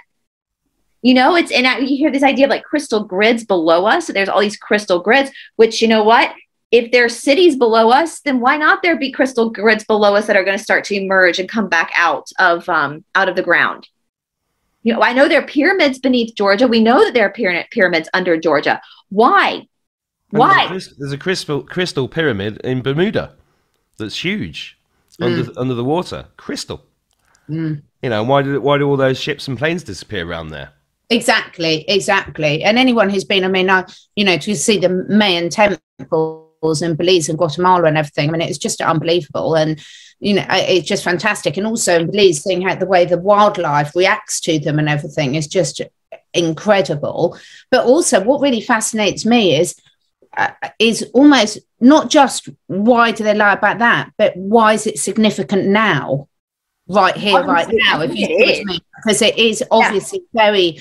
You know, it's and you hear this idea of like crystal grids below us. So there's all these crystal grids, which you know what? If there's cities below us, then why not there be crystal grids below us that are going to start to emerge and come back out of um, out of the ground? You know, I know there are pyramids beneath Georgia. We know that there are pyramids under Georgia. Why? Why? There's a, there's a crystal crystal pyramid in Bermuda that's huge mm. under under the water. Crystal. Mm. You know, why did why do all those ships and planes disappear around there? Exactly, exactly. And anyone who's been, I mean, I, you know, to see the Mayan temples in Belize and Guatemala and everything, I mean, it's just unbelievable. And, you know, it's just fantastic. And also in Belize, seeing how the way the wildlife reacts to them and everything is just incredible. But also, what really fascinates me is uh, is almost not just why do they lie about that, but why is it significant now, right here, right now? If you me, because it is obviously yeah. very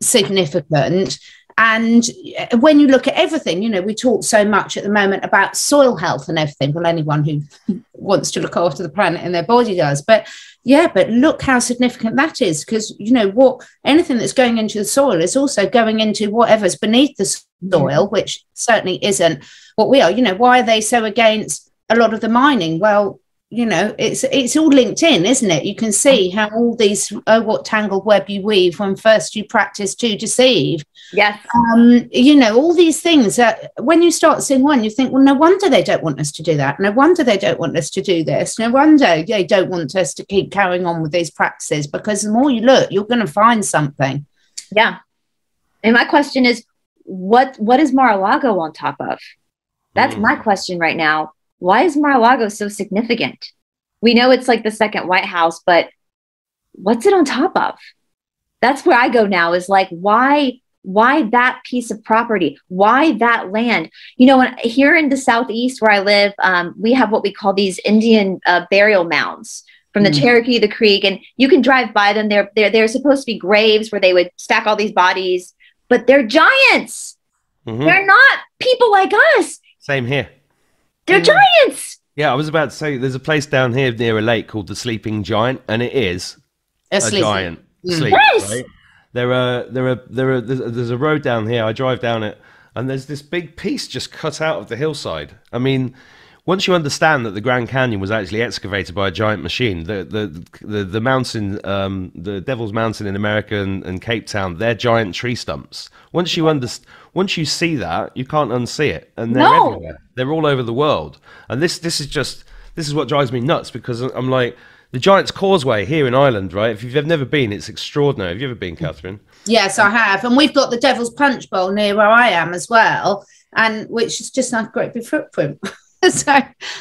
significant. And uh, when you look at everything, you know, we talk so much at the moment about soil health and everything. Well, anyone who wants to look after the planet and their body does. But yeah, but look how significant that is because, you know, what anything that's going into the soil is also going into whatever's beneath the soil, which certainly isn't what we are. You know, why are they so against a lot of the mining? Well, you know it's it's all linked in isn't it? You can see how all these oh what tangled web you weave when first you practice to deceive. Yes. Um you know all these things that when you start seeing one you think well no wonder they don't want us to do that. No wonder they don't want us to do this. No wonder they don't want us to keep carrying on with these practices because the more you look you're going to find something. Yeah. And my question is, what what is Mar-a-Lago on top of? That's mm. my question right now. Why is Mar-a-Lago so significant? We know it's like the second White House, but what's it on top of? That's where I go now is like, why why that piece of property why that land you know when, here in the southeast where i live um, we have what we call these indian uh, burial mounds from the mm. cherokee the creek and you can drive by them they're, they're they're supposed to be graves where they would stack all these bodies but they're giants mm-hmm. they're not people like us same here they're giants yeah i was about to say there's a place down here near a lake called the sleeping giant and it is a, a giant mm. sleep yes. right there are there are there are there's a road down here. I drive down it, and there's this big piece just cut out of the hillside. I mean, once you understand that the Grand Canyon was actually excavated by a giant machine, the the the, the mountain, um, the Devil's Mountain in America and, and, Cape Town, they're giant tree stumps. Once you understand, once you see that, you can't unsee it, and they're no. everywhere. They're all over the world, and this this is just this is what drives me nuts because I'm like the Giant's Causeway here in Ireland, right? If you've never been, it's extraordinary. Have you ever been, Catherine? Yes, I have. And we've got the Devil's Punch Bowl near where I am as well, and which is just like a great big footprint. so,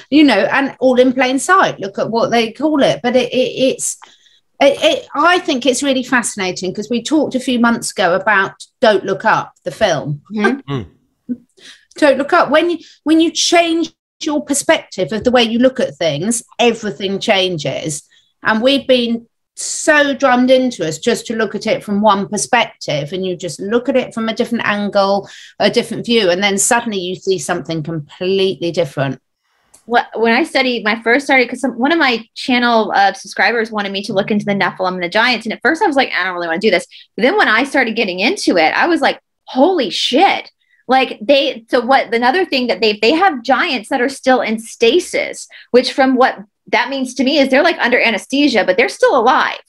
you know, and all in plain sight. Look at what they call it. But it, it, it's, it, it, I think it's really fascinating because we talked a few months ago about Don't Look Up, the film. Mm-hmm. Don't Look Up. When you, when you change your perspective of the way you look at things, everything changes. And we've been so drummed into us just to look at it from one perspective and you just look at it from a different angle a different view and then suddenly you see something completely different when I studied my first started because one of my channel uh, subscribers wanted me to look into the Nephilim and the giants, and at first I was like, I don't really want to do this. But then when I started getting into it, I was like, holy shit! like they so what another thing that they they have giants that are still in stasis which from what that means to me is they're like under anesthesia but they're still alive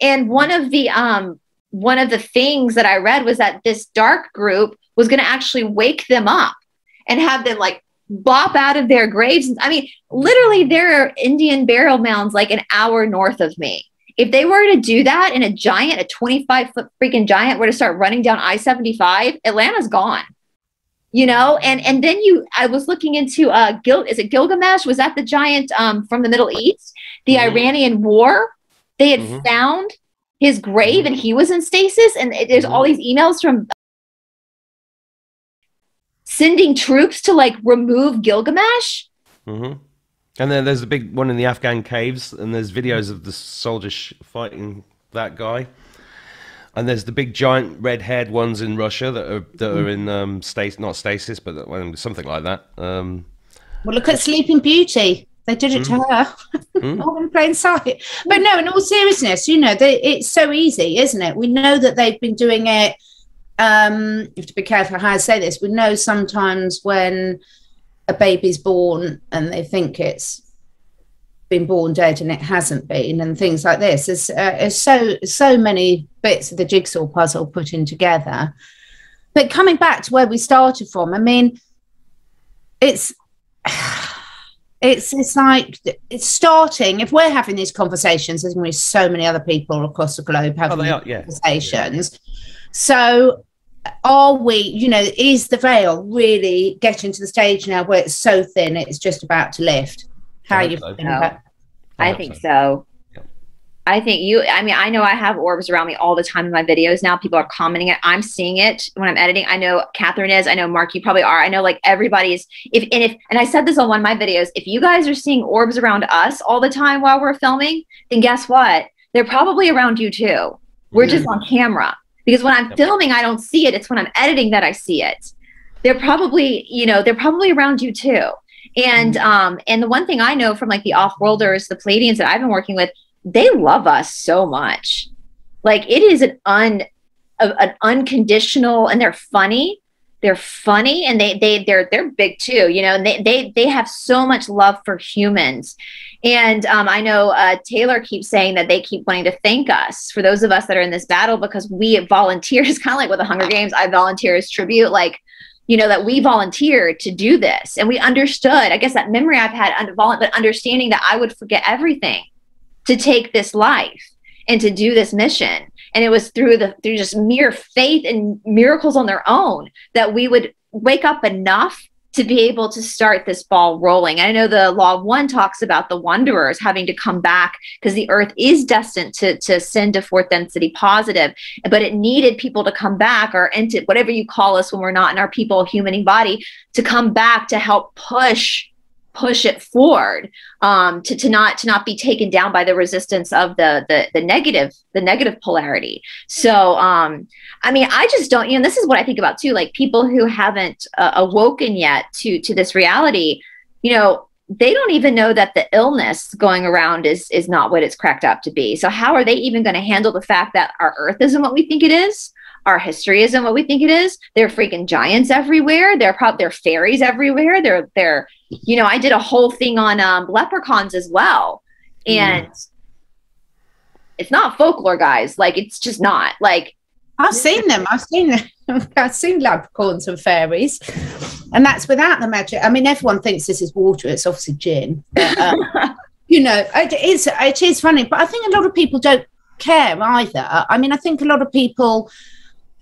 and one of the um one of the things that i read was that this dark group was going to actually wake them up and have them like bop out of their graves i mean literally there are indian burial mounds like an hour north of me if they were to do that and a giant a 25 foot freaking giant were to start running down i-75 atlanta's gone you know and and then you i was looking into uh Gil, is it gilgamesh was that the giant um from the middle east the mm-hmm. iranian war they had mm-hmm. found his grave mm-hmm. and he was in stasis and there's all mm-hmm. these emails from sending troops to like remove gilgamesh mm-hmm. and then there's a big one in the afghan caves and there's videos of the soldiers fighting that guy and there's the big giant red-haired ones in Russia that are that are in um, stasis, not stasis, but something like that. Um, well, look at Sleeping Beauty. They did it mm. to her, mm. all in plain sight. But no, in all seriousness, you know, they, it's so easy, isn't it? We know that they've been doing it. Um, you have to be careful how I say this. We know sometimes when a baby's born and they think it's been born dead and it hasn't been and things like this there's, uh, there's so so many bits of the jigsaw puzzle put in together but coming back to where we started from i mean it's it's it's like it's starting if we're having these conversations there's going to be so many other people across the globe having oh, are, yeah. conversations yeah. so are we you know is the veil really getting to the stage now where it's so thin it's just about to lift how are you? No. I, think so. I think you, I mean, I know I have orbs around me all the time in my videos now. People are commenting it. I'm seeing it when I'm editing. I know Catherine is. I know Mark, you probably are. I know like everybody's, if, and if, and I said this on one of my videos, if you guys are seeing orbs around us all the time while we're filming, then guess what? They're probably around you too. We're mm-hmm. just on camera because when I'm yep. filming, I don't see it. It's when I'm editing that I see it. They're probably, you know, they're probably around you too. And mm-hmm. um, and the one thing I know from like the off-worlders, the Pleiadians that I've been working with, they love us so much. Like it is an un a, an unconditional, and they're funny. They're funny, and they they they're they're big too. You know, and they they they have so much love for humans. And um, I know uh, Taylor keeps saying that they keep wanting to thank us for those of us that are in this battle because we volunteered. It's kind of like with the Hunger Games. I volunteer as tribute. Like you know, that we volunteered to do this and we understood, I guess that memory I've had, but understanding that I would forget everything to take this life. and to do this mission. And it was through the through just mere faith and miracles on their own that we would wake up enough to be able to start this ball rolling. I know the law one talks about the wanderers having to come back because the earth is destined to, to send to fourth density positive, but it needed people to come back or into whatever you call us when we're not in our people humaning body to come back to help push push it forward um, to, to not to not be taken down by the resistance of the the, the negative the negative polarity so um, i mean i just don't you know this is what i think about too like people who haven't uh, awoken yet to to this reality you know they don't even know that the illness going around is is not what it's cracked up to be so how are they even going to handle the fact that our earth isn't what we think it is our history isn't what we think it is. There are freaking giants everywhere. There are probably there are fairies everywhere. There, there, you know, I did a whole thing on um, leprechauns as well, and mm. it's not folklore, guys. Like it's just not. Like I've seen them. I've seen them. I've seen leprechauns and fairies, and that's without the magic. I mean, everyone thinks this is water. It's obviously gin. But, um, you know, it is. It is funny, but I think a lot of people don't care either. I mean, I think a lot of people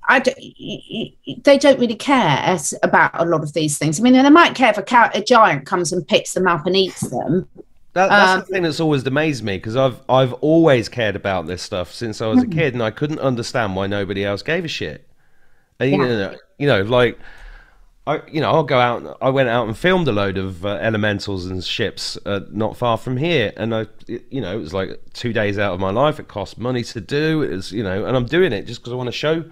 I don't, they don't really care about a lot of these things. I mean, they might care if a, car- a giant comes and picks them up and eats them. That, that's um, the thing that's always amazed me because I've I've always cared about this stuff since I was a hmm. kid, and I couldn't understand why nobody else gave a shit. And, yeah. you, know, you know, like I, you know, I'll go out. I went out and filmed a load of uh, elementals and ships uh, not far from here, and I, you know, it was like two days out of my life. It cost money to do. It was, you know, and I'm doing it just because I want to show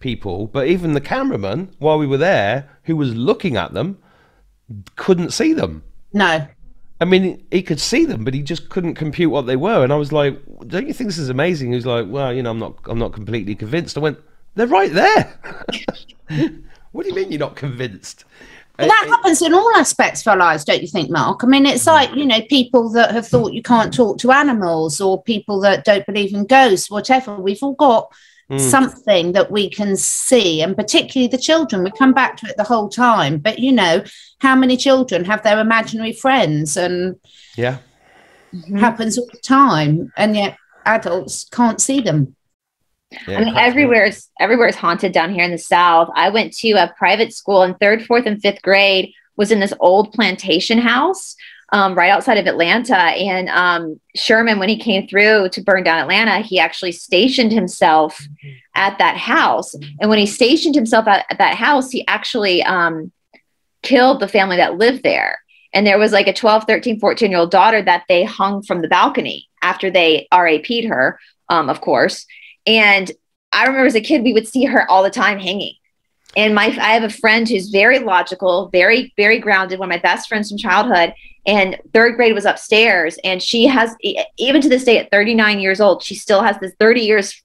people, but even the cameraman, while we were there, who was looking at them, couldn't see them. No. I mean, he could see them, but he just couldn't compute what they were. And I was like, "Don't you think this is amazing?" He was like, "Well, you know, I'm not, I'm not completely convinced." I went, "They're right there." what do you mean you're not convinced? That happens in all aspects of our lives, don't you think, Mark? I mean, it's mm. like, you know, people that have thought you can't talk to animals or people that don't believe in ghosts, whatever. We've all got mm. something that we can see, and particularly the children. We come back to it the whole time, but you know, how many children have their imaginary friends? And yeah, mm-hmm. happens all the time, and yet adults can't see them. Yeah, I mean, everywhere's everywhere's haunted down here in the South. I went to a private school in third, fourth, and fifth grade. Was in this old plantation house um, right outside of Atlanta. And um, Sherman, when he came through to burn down Atlanta, he actually stationed himself at that house. And when he stationed himself at, at that house, he actually um, killed the family that lived there. And there was like a 12, 13, 14 year old daughter that they hung from the balcony after they RAP'd her, um, of course. And I remember as a kid, we would see her all the time hanging and my i have a friend who's very logical very very grounded one of my best friends from childhood and third grade was upstairs and she has even to this day at 39 years old she still has this 30 years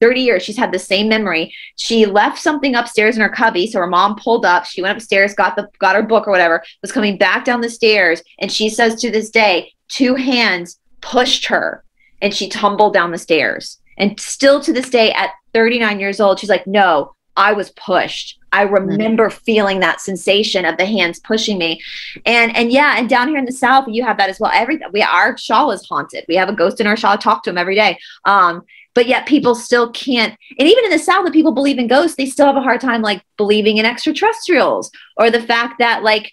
30 years she's had the same memory she left something upstairs in her cubby so her mom pulled up she went upstairs got the got her book or whatever was coming back down the stairs and she says to this day two hands pushed her and she tumbled down the stairs and still to this day at 39 years old she's like no I was pushed. I remember mm-hmm. feeling that sensation of the hands pushing me. And and yeah, and down here in the south, you have that as well. Everything we our shawl is haunted. We have a ghost in our shawl. I talk to him every day. Um, but yet people still can't and even in the south that people believe in ghosts, they still have a hard time like believing in extraterrestrials or the fact that like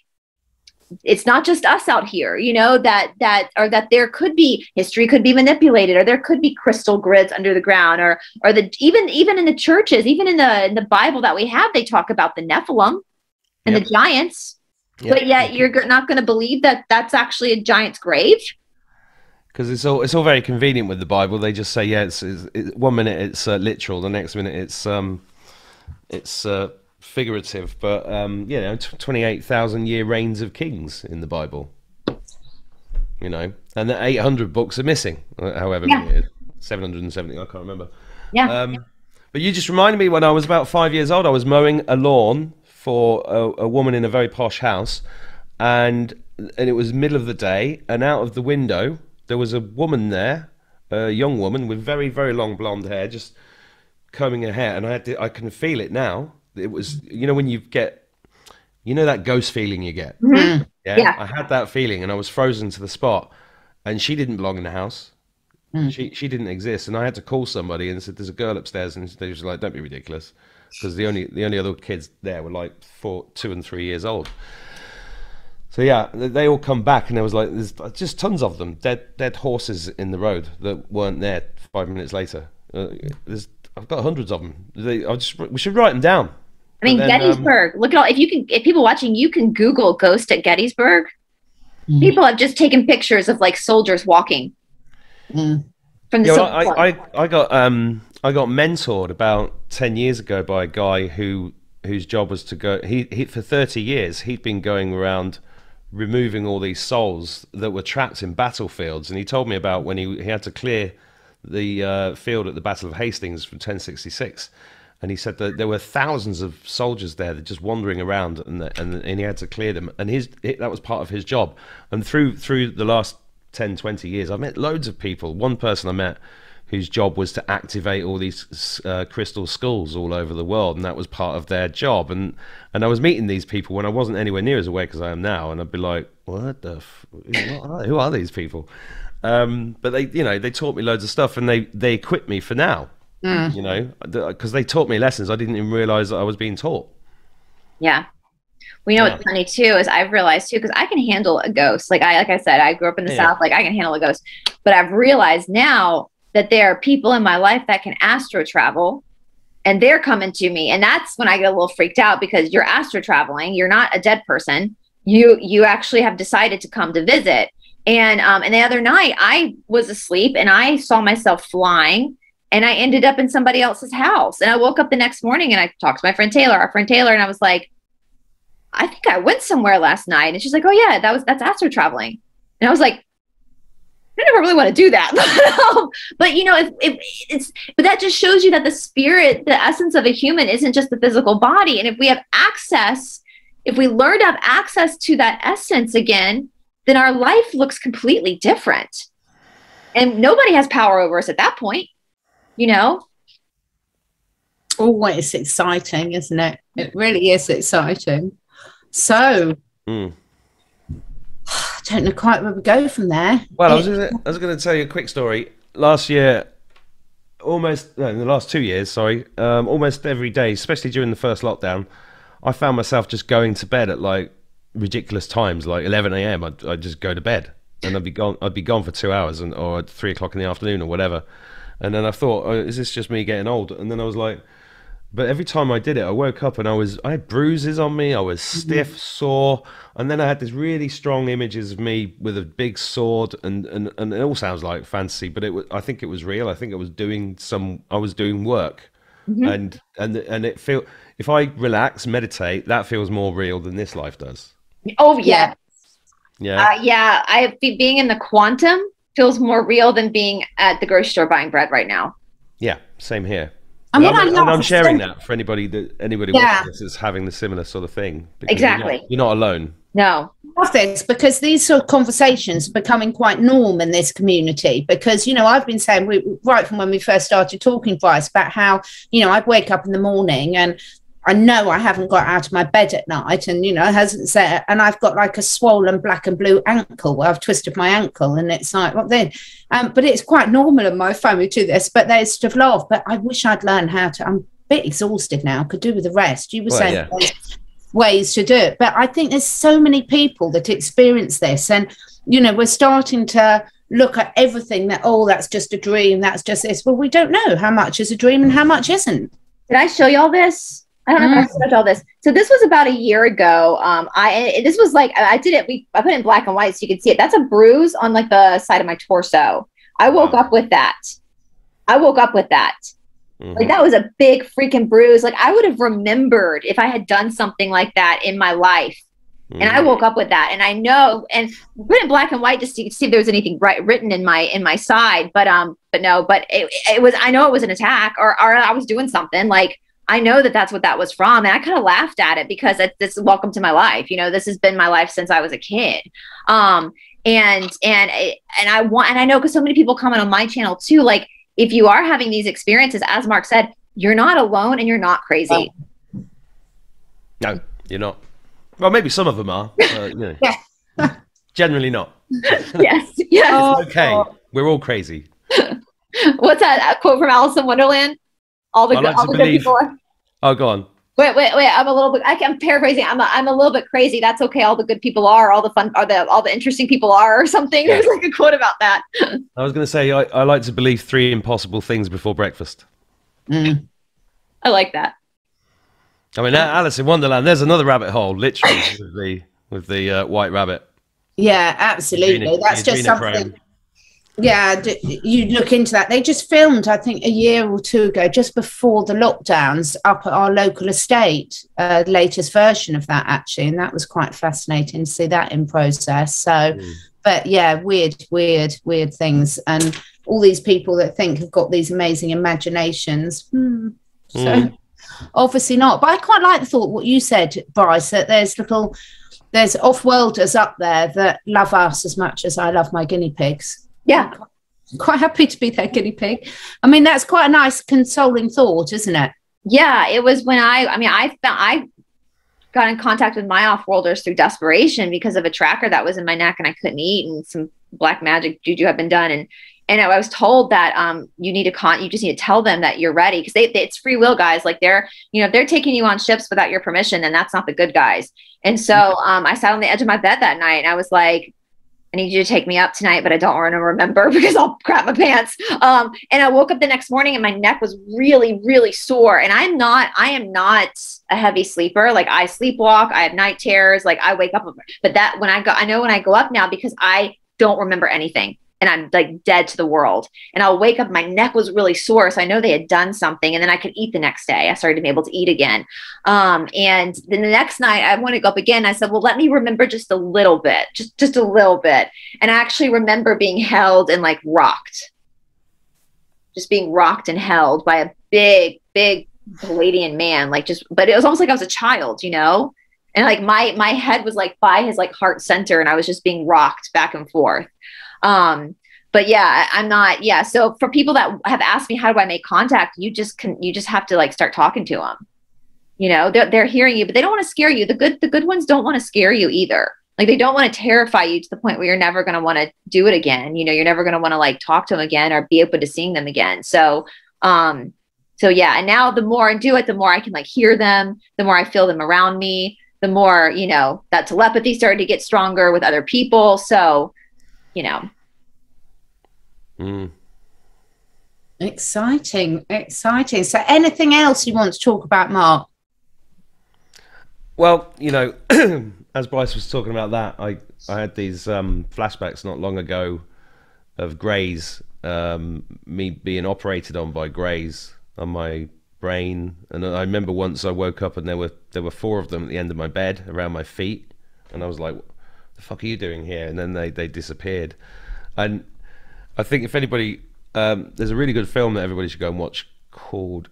it's not just us out here you know that that or that there could be history could be manipulated or there could be crystal grids under the ground or or the even even in the churches even in the in the bible that we have they talk about the nephilim and yep. the giants yep. but yet you're not going to believe that that's actually a giant's grave because it's all it's all very convenient with the bible they just say yeah it's, it's it, one minute it's uh, literal the next minute it's um it's uh figurative, but um, you know, twenty-eight thousand year reigns of kings in the Bible. You know, and the eight hundred books are missing. Uh, however, yeah. seven hundred and seventy. I can't remember. Yeah. Um, but you just reminded me when I was about five years old. I was mowing a lawn for a, a woman in a very posh house, and and it was middle of the day, and out of the window there was a woman there, a young woman with very very long blonde hair, just combing her hair, and I had to, I can feel it now it was you know when you get you know that ghost feeling you get mm-hmm. mm. yeah? yeah? i had that feeling and i was frozen to the spot and she didn't belong in the house Mm. She she didn't exist, and I had to call somebody and said, "There's a girl upstairs," and they was like, "Don't be ridiculous," because the only the only other kids there were like four, two, and three years old. So yeah, they all come back, and there was like there's just tons of them, dead dead horses in the road that weren't there five minutes later. Uh, there's I've got hundreds of them. They, I just we should write them down. I mean, then, Gettysburg. Um, look at all. If you can, if people watching, you can Google "ghost at Gettysburg." Mm. People have just taken pictures of like soldiers walking mm. from the. Yeah, well, I, I, I got um I got mentored about ten years ago by a guy who whose job was to go. He, he for thirty years he'd been going around removing all these souls that were trapped in battlefields, and he told me about when he he had to clear the uh, field at the Battle of Hastings from 1066 and he said that there were thousands of soldiers there that just wandering around and, and and he had to clear them. And his that was part of his job. And through through the last 10 20 years i've met loads of people. One person i met whose job was to activate all these uh, crystal skulls all over the world. And that was part of their job. And and i was meeting these people when i wasn't anywhere near as awake as i am now. And i'd be like what the what are, who are these people? Um, but they you know they taught me loads of stuff and they they equipped me for now Mm. You know, because they taught me lessons I didn't even realize that I was being taught. Yeah. We know yeah. what's funny too is I've realized too because I can handle a ghost. Like I like I said, I grew up in the yeah. south. Like I can handle a ghost, but I've realized now that there are people in my life that can astro travel, and they're coming to me, and that's when I get a little freaked out because you're astro traveling. You're not a dead person. You you actually have decided to come to visit. And um and the other night I was asleep and I saw myself flying and I ended up in somebody else's house. And I woke up the next morning and I talked to my friend Taylor, our friend Taylor, and I was like, I think I went somewhere last night. And she's like, Oh yeah, that was that's astro traveling. And I was like, I never really want to do that. but you know, if, if it's but that just shows you that the spirit, the essence of a human isn't just the physical body. And if we have access, if we learn to have access to that essence again, then our life looks completely different. And nobody has power over us at that point you know? Always exciting, isn't it? It really is exciting. So, mm. I don't know quite where we go from there. Well, I was, gonna, I was going to tell you a quick story. Last year, almost no, in the last two years, sorry, um, almost every day, especially during the first lockdown, I found myself just going to bed at like ridiculous times, like 11 a.m. I'd, I'd just go to bed and I'd be gone. I'd be gone for two hours, and or three o'clock in the afternoon or whatever. And then I thought, oh, is this just me getting old? And then I was like, but every time I did it, I woke up and I was I had bruises on me. I was mm-hmm. stiff, mm-hmm. sore, and then I had these really strong images of me with a big sword, and and, and it all sounds like fantasy, but it was I think it was real. I think it was doing some. I was doing work, mm-hmm. and and and it feel if I relax, meditate, that feels more real than this life does. Oh yeah, yeah, uh, yeah. I being in the quantum feels more real than being at the grocery store buying bread right now. Yeah, same here. I mean, I'm, and I'm sharing that for anybody that anybody yeah. watching this is having the similar sort of thing. Exactly. You're not, you're not alone. No. This because these sort of conversations are becoming quite norm in this community. Because you know, I've been saying we, right from when we first started talking, Brice, about how you know I'd wake up in the morning and I know I haven't got out of my bed at night, and you know, hasn't said, and I've got like a swollen black and blue ankle where I've twisted my ankle, and it's like, what then? Um, but it's quite normal in my family to this, but they sort of laugh. But I wish I'd learned how to. I'm a bit exhausted now, could do with the rest. You were well, saying yeah. ways, ways to do it, but I think there's so many people that experience this, and you know, we're starting to look at everything that oh, that's just a dream, that's just this. Well, we don't know how much is a dream and how much isn't. Did I show y'all this? I don't know mm. if I mm. all this. So this was about a year ago. Um, I this was like I did it. We I put it in black and white so you can see it. That's a bruise on like the side of my torso. I woke up with that. I woke up with that. Mm-hmm. Like that was a big freaking bruise. Like I would have remembered if I had done something like that in my life. Mm-hmm. And I mm-hmm. woke up with that, and I know, and put it in black and white just to see if there was anything right, written in my in my side. But um, but no, but it, it was. I know it was an attack, or or I was doing something like I know that that's what that was from. And I kind of laughed at it because this is welcome to my life. You know, this has been my life since I was a kid. Um, and, and, and I want, and I know because so many people comment on my channel too, like if you are having these experiences, as Mark said, you're not alone and you're not crazy. No, you're not. Well, maybe some of them are. Uh, you know, generally not. yes. Yes. okay. We're all crazy. What's that a quote from Alice in Wonderland? All the, like all the believe- good people are. Oh, go on. Wait, wait, wait! I'm a little bit. I am paraphrasing. I'm a, I'm a little bit crazy. That's okay. All the good people are. All the fun. Are the all the interesting people are, or something. Yeah. There's like a quote about that. I was going to say I, I like to believe three impossible things before breakfast. Mm. I like that. I mean, Alice in Wonderland. There's another rabbit hole, literally, with the with the uh, white rabbit. Yeah, absolutely. Adrena- That's just adrenochrome. something. Yeah, d- you look into that. They just filmed, I think, a year or two ago, just before the lockdowns, up at our local estate. Uh, latest version of that, actually, and that was quite fascinating to see that in process. So, Mm. but yeah, weird, weird, weird things, and all these people that think have got these amazing imaginations. Hmm. So, Mm. obviously not. But I quite like the thought what you said, Brice, that there's little. There's off-worlders up there that love us as much as I love my guinea pigs Yeah. quite happy to be their guinea pig. I mean, that's quite a nice, consoling thought, isn't it? Yeah. It was when I. I mean, I found I got in contact with my off-worlders through desperation because of a tracker that was in my neck and I couldn't eat, and some black magic juju had been done, and and I was told that um you need to con you just need to tell them that you're ready because they, they- it's free will guys like they're you know if they're taking you on ships without your permission then that's not the good guys and so um I sat on the edge of my bed that night and I was like I need you to take me up tonight but I don't want to remember because I'll crap my pants. Um and I woke up the next morning and my neck was really really sore and I'm not I am not a heavy sleeper. Like I sleepwalk I have night terrors like I wake up but that when I go I know when I go up now because I don't remember anything and I'm like dead to the world. And I'll wake up, my neck was really sore. So I know they had done something. And then I could eat the next day. I started to be able to eat again. Um, and then the next night I go up again. I said, well, let me remember just a little bit, just, just a little bit. And I actually remember being held and like rocked, just being rocked and held by a big, big Pleiadian man. Like just, but it was almost like I was a child, you know? And like my, my head was like by his like heart center and I was just being rocked back and forth. Um, but yeah, I'm not. Yeah. So for people that have asked me, how do I make contact? You just can, you just have to like start talking to them. You know, they're, they're hearing you, but they don't want to scare you. The good, the good ones don't want to scare you either. Like they don't want to terrify you to the point where you're never going to want to do it again. You know, you're never going to want to like talk to them again or be open to seeing them again. So, um, so yeah. And now the more I do it, the more I can like hear them, the more I feel them around me, the more, you know, that telepathy started to get stronger with other people. So, you know, Mm. Exciting, exciting. So, anything else you want to talk about, Mark? Well, you know, as Brice was talking about that, I I had these um, flashbacks not long ago of Greys, um, me being operated on by Greys on my brain, and I remember once I woke up and there were there were four of them at the end of my bed around my feet, and I was like, "What the fuck are you doing here?" And then they they disappeared, and I think if anybody, um, there's a really good film that everybody should go and watch called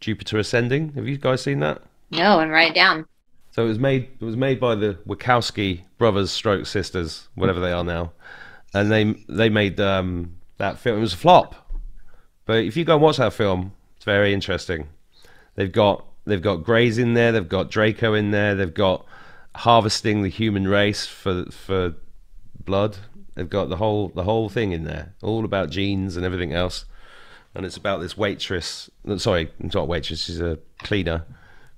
Jupiter Ascending. Have you guys seen that? no, and write it down. So it was made. It was made by the Wachowski brothers, stroke sisters, whatever they are now, and they they made um, that film. It was a flop, but if you go and watch that film, it's very interesting. They've got they've got Greys in there. They've got Draco in there. They've got harvesting the human race for for blood. They've got the whole the whole thing in there, all about genes and everything else. And it's about this waitress. Sorry, not waitress. She's a cleaner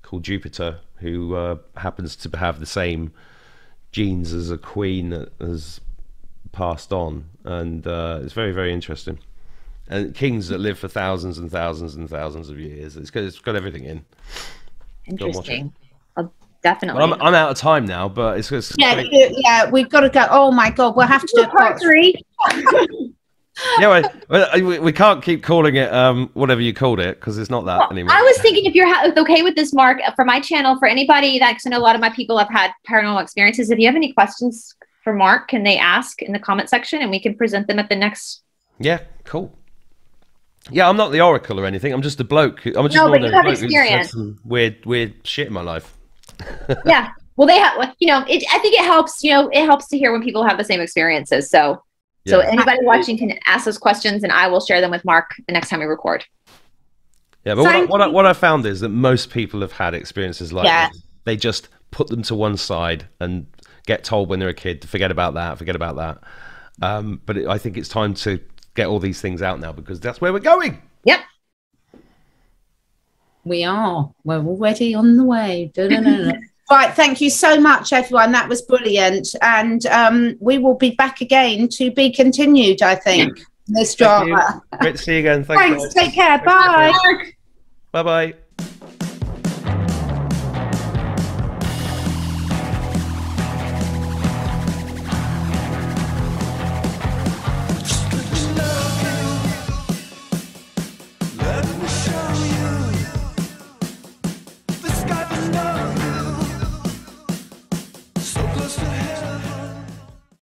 called Jupiter, who uh, happens to have the same genes as a queen that has passed on, and uh, it's very very interesting. And kings that live for thousands and thousands and thousands of years. It's got, it's got everything in. Interesting. I'll definitely. Well, I'm, I'm out of time now, but it's, it's Yeah, great. yeah, we've got to go. Oh my God, we'll have to do a part three. yeah. Well, well, we, we can't keep calling it um, whatever you called it because it's not that Well, anymore. I was thinking if you're ha- okay with this, Mark, for my channel, for anybody that, because I know a lot of my people have had paranormal experiences. If you have any questions for Mark, can they ask in the comment section and we can present them at the next? Yeah, cool. Yeah, I'm not the oracle or anything. I'm just a bloke. I'm just No, but you have bloke who's had experience. some weird, weird shit in my life. yeah. Well, they have, you know, it, I think it helps, you know, it helps to hear when people have the same experiences. So, so anybody watching can ask those questions and I will share them with Mark the next time we record. Yeah, but what I, what, I, what I found is that most people have had experiences like Yeah. this. They just put them to one side and get told when they're a kid to forget about that, forget about that. Um, but it, I think it's time to get all these things out now because that's where we're going. Yep. We are. We're already on the way. right. Thank you so much, everyone. That was brilliant. And um, we will be back again to be continued, I think, this drama. Great to see you again. Thanks. Thanks. Take care. Bye. Bye bye.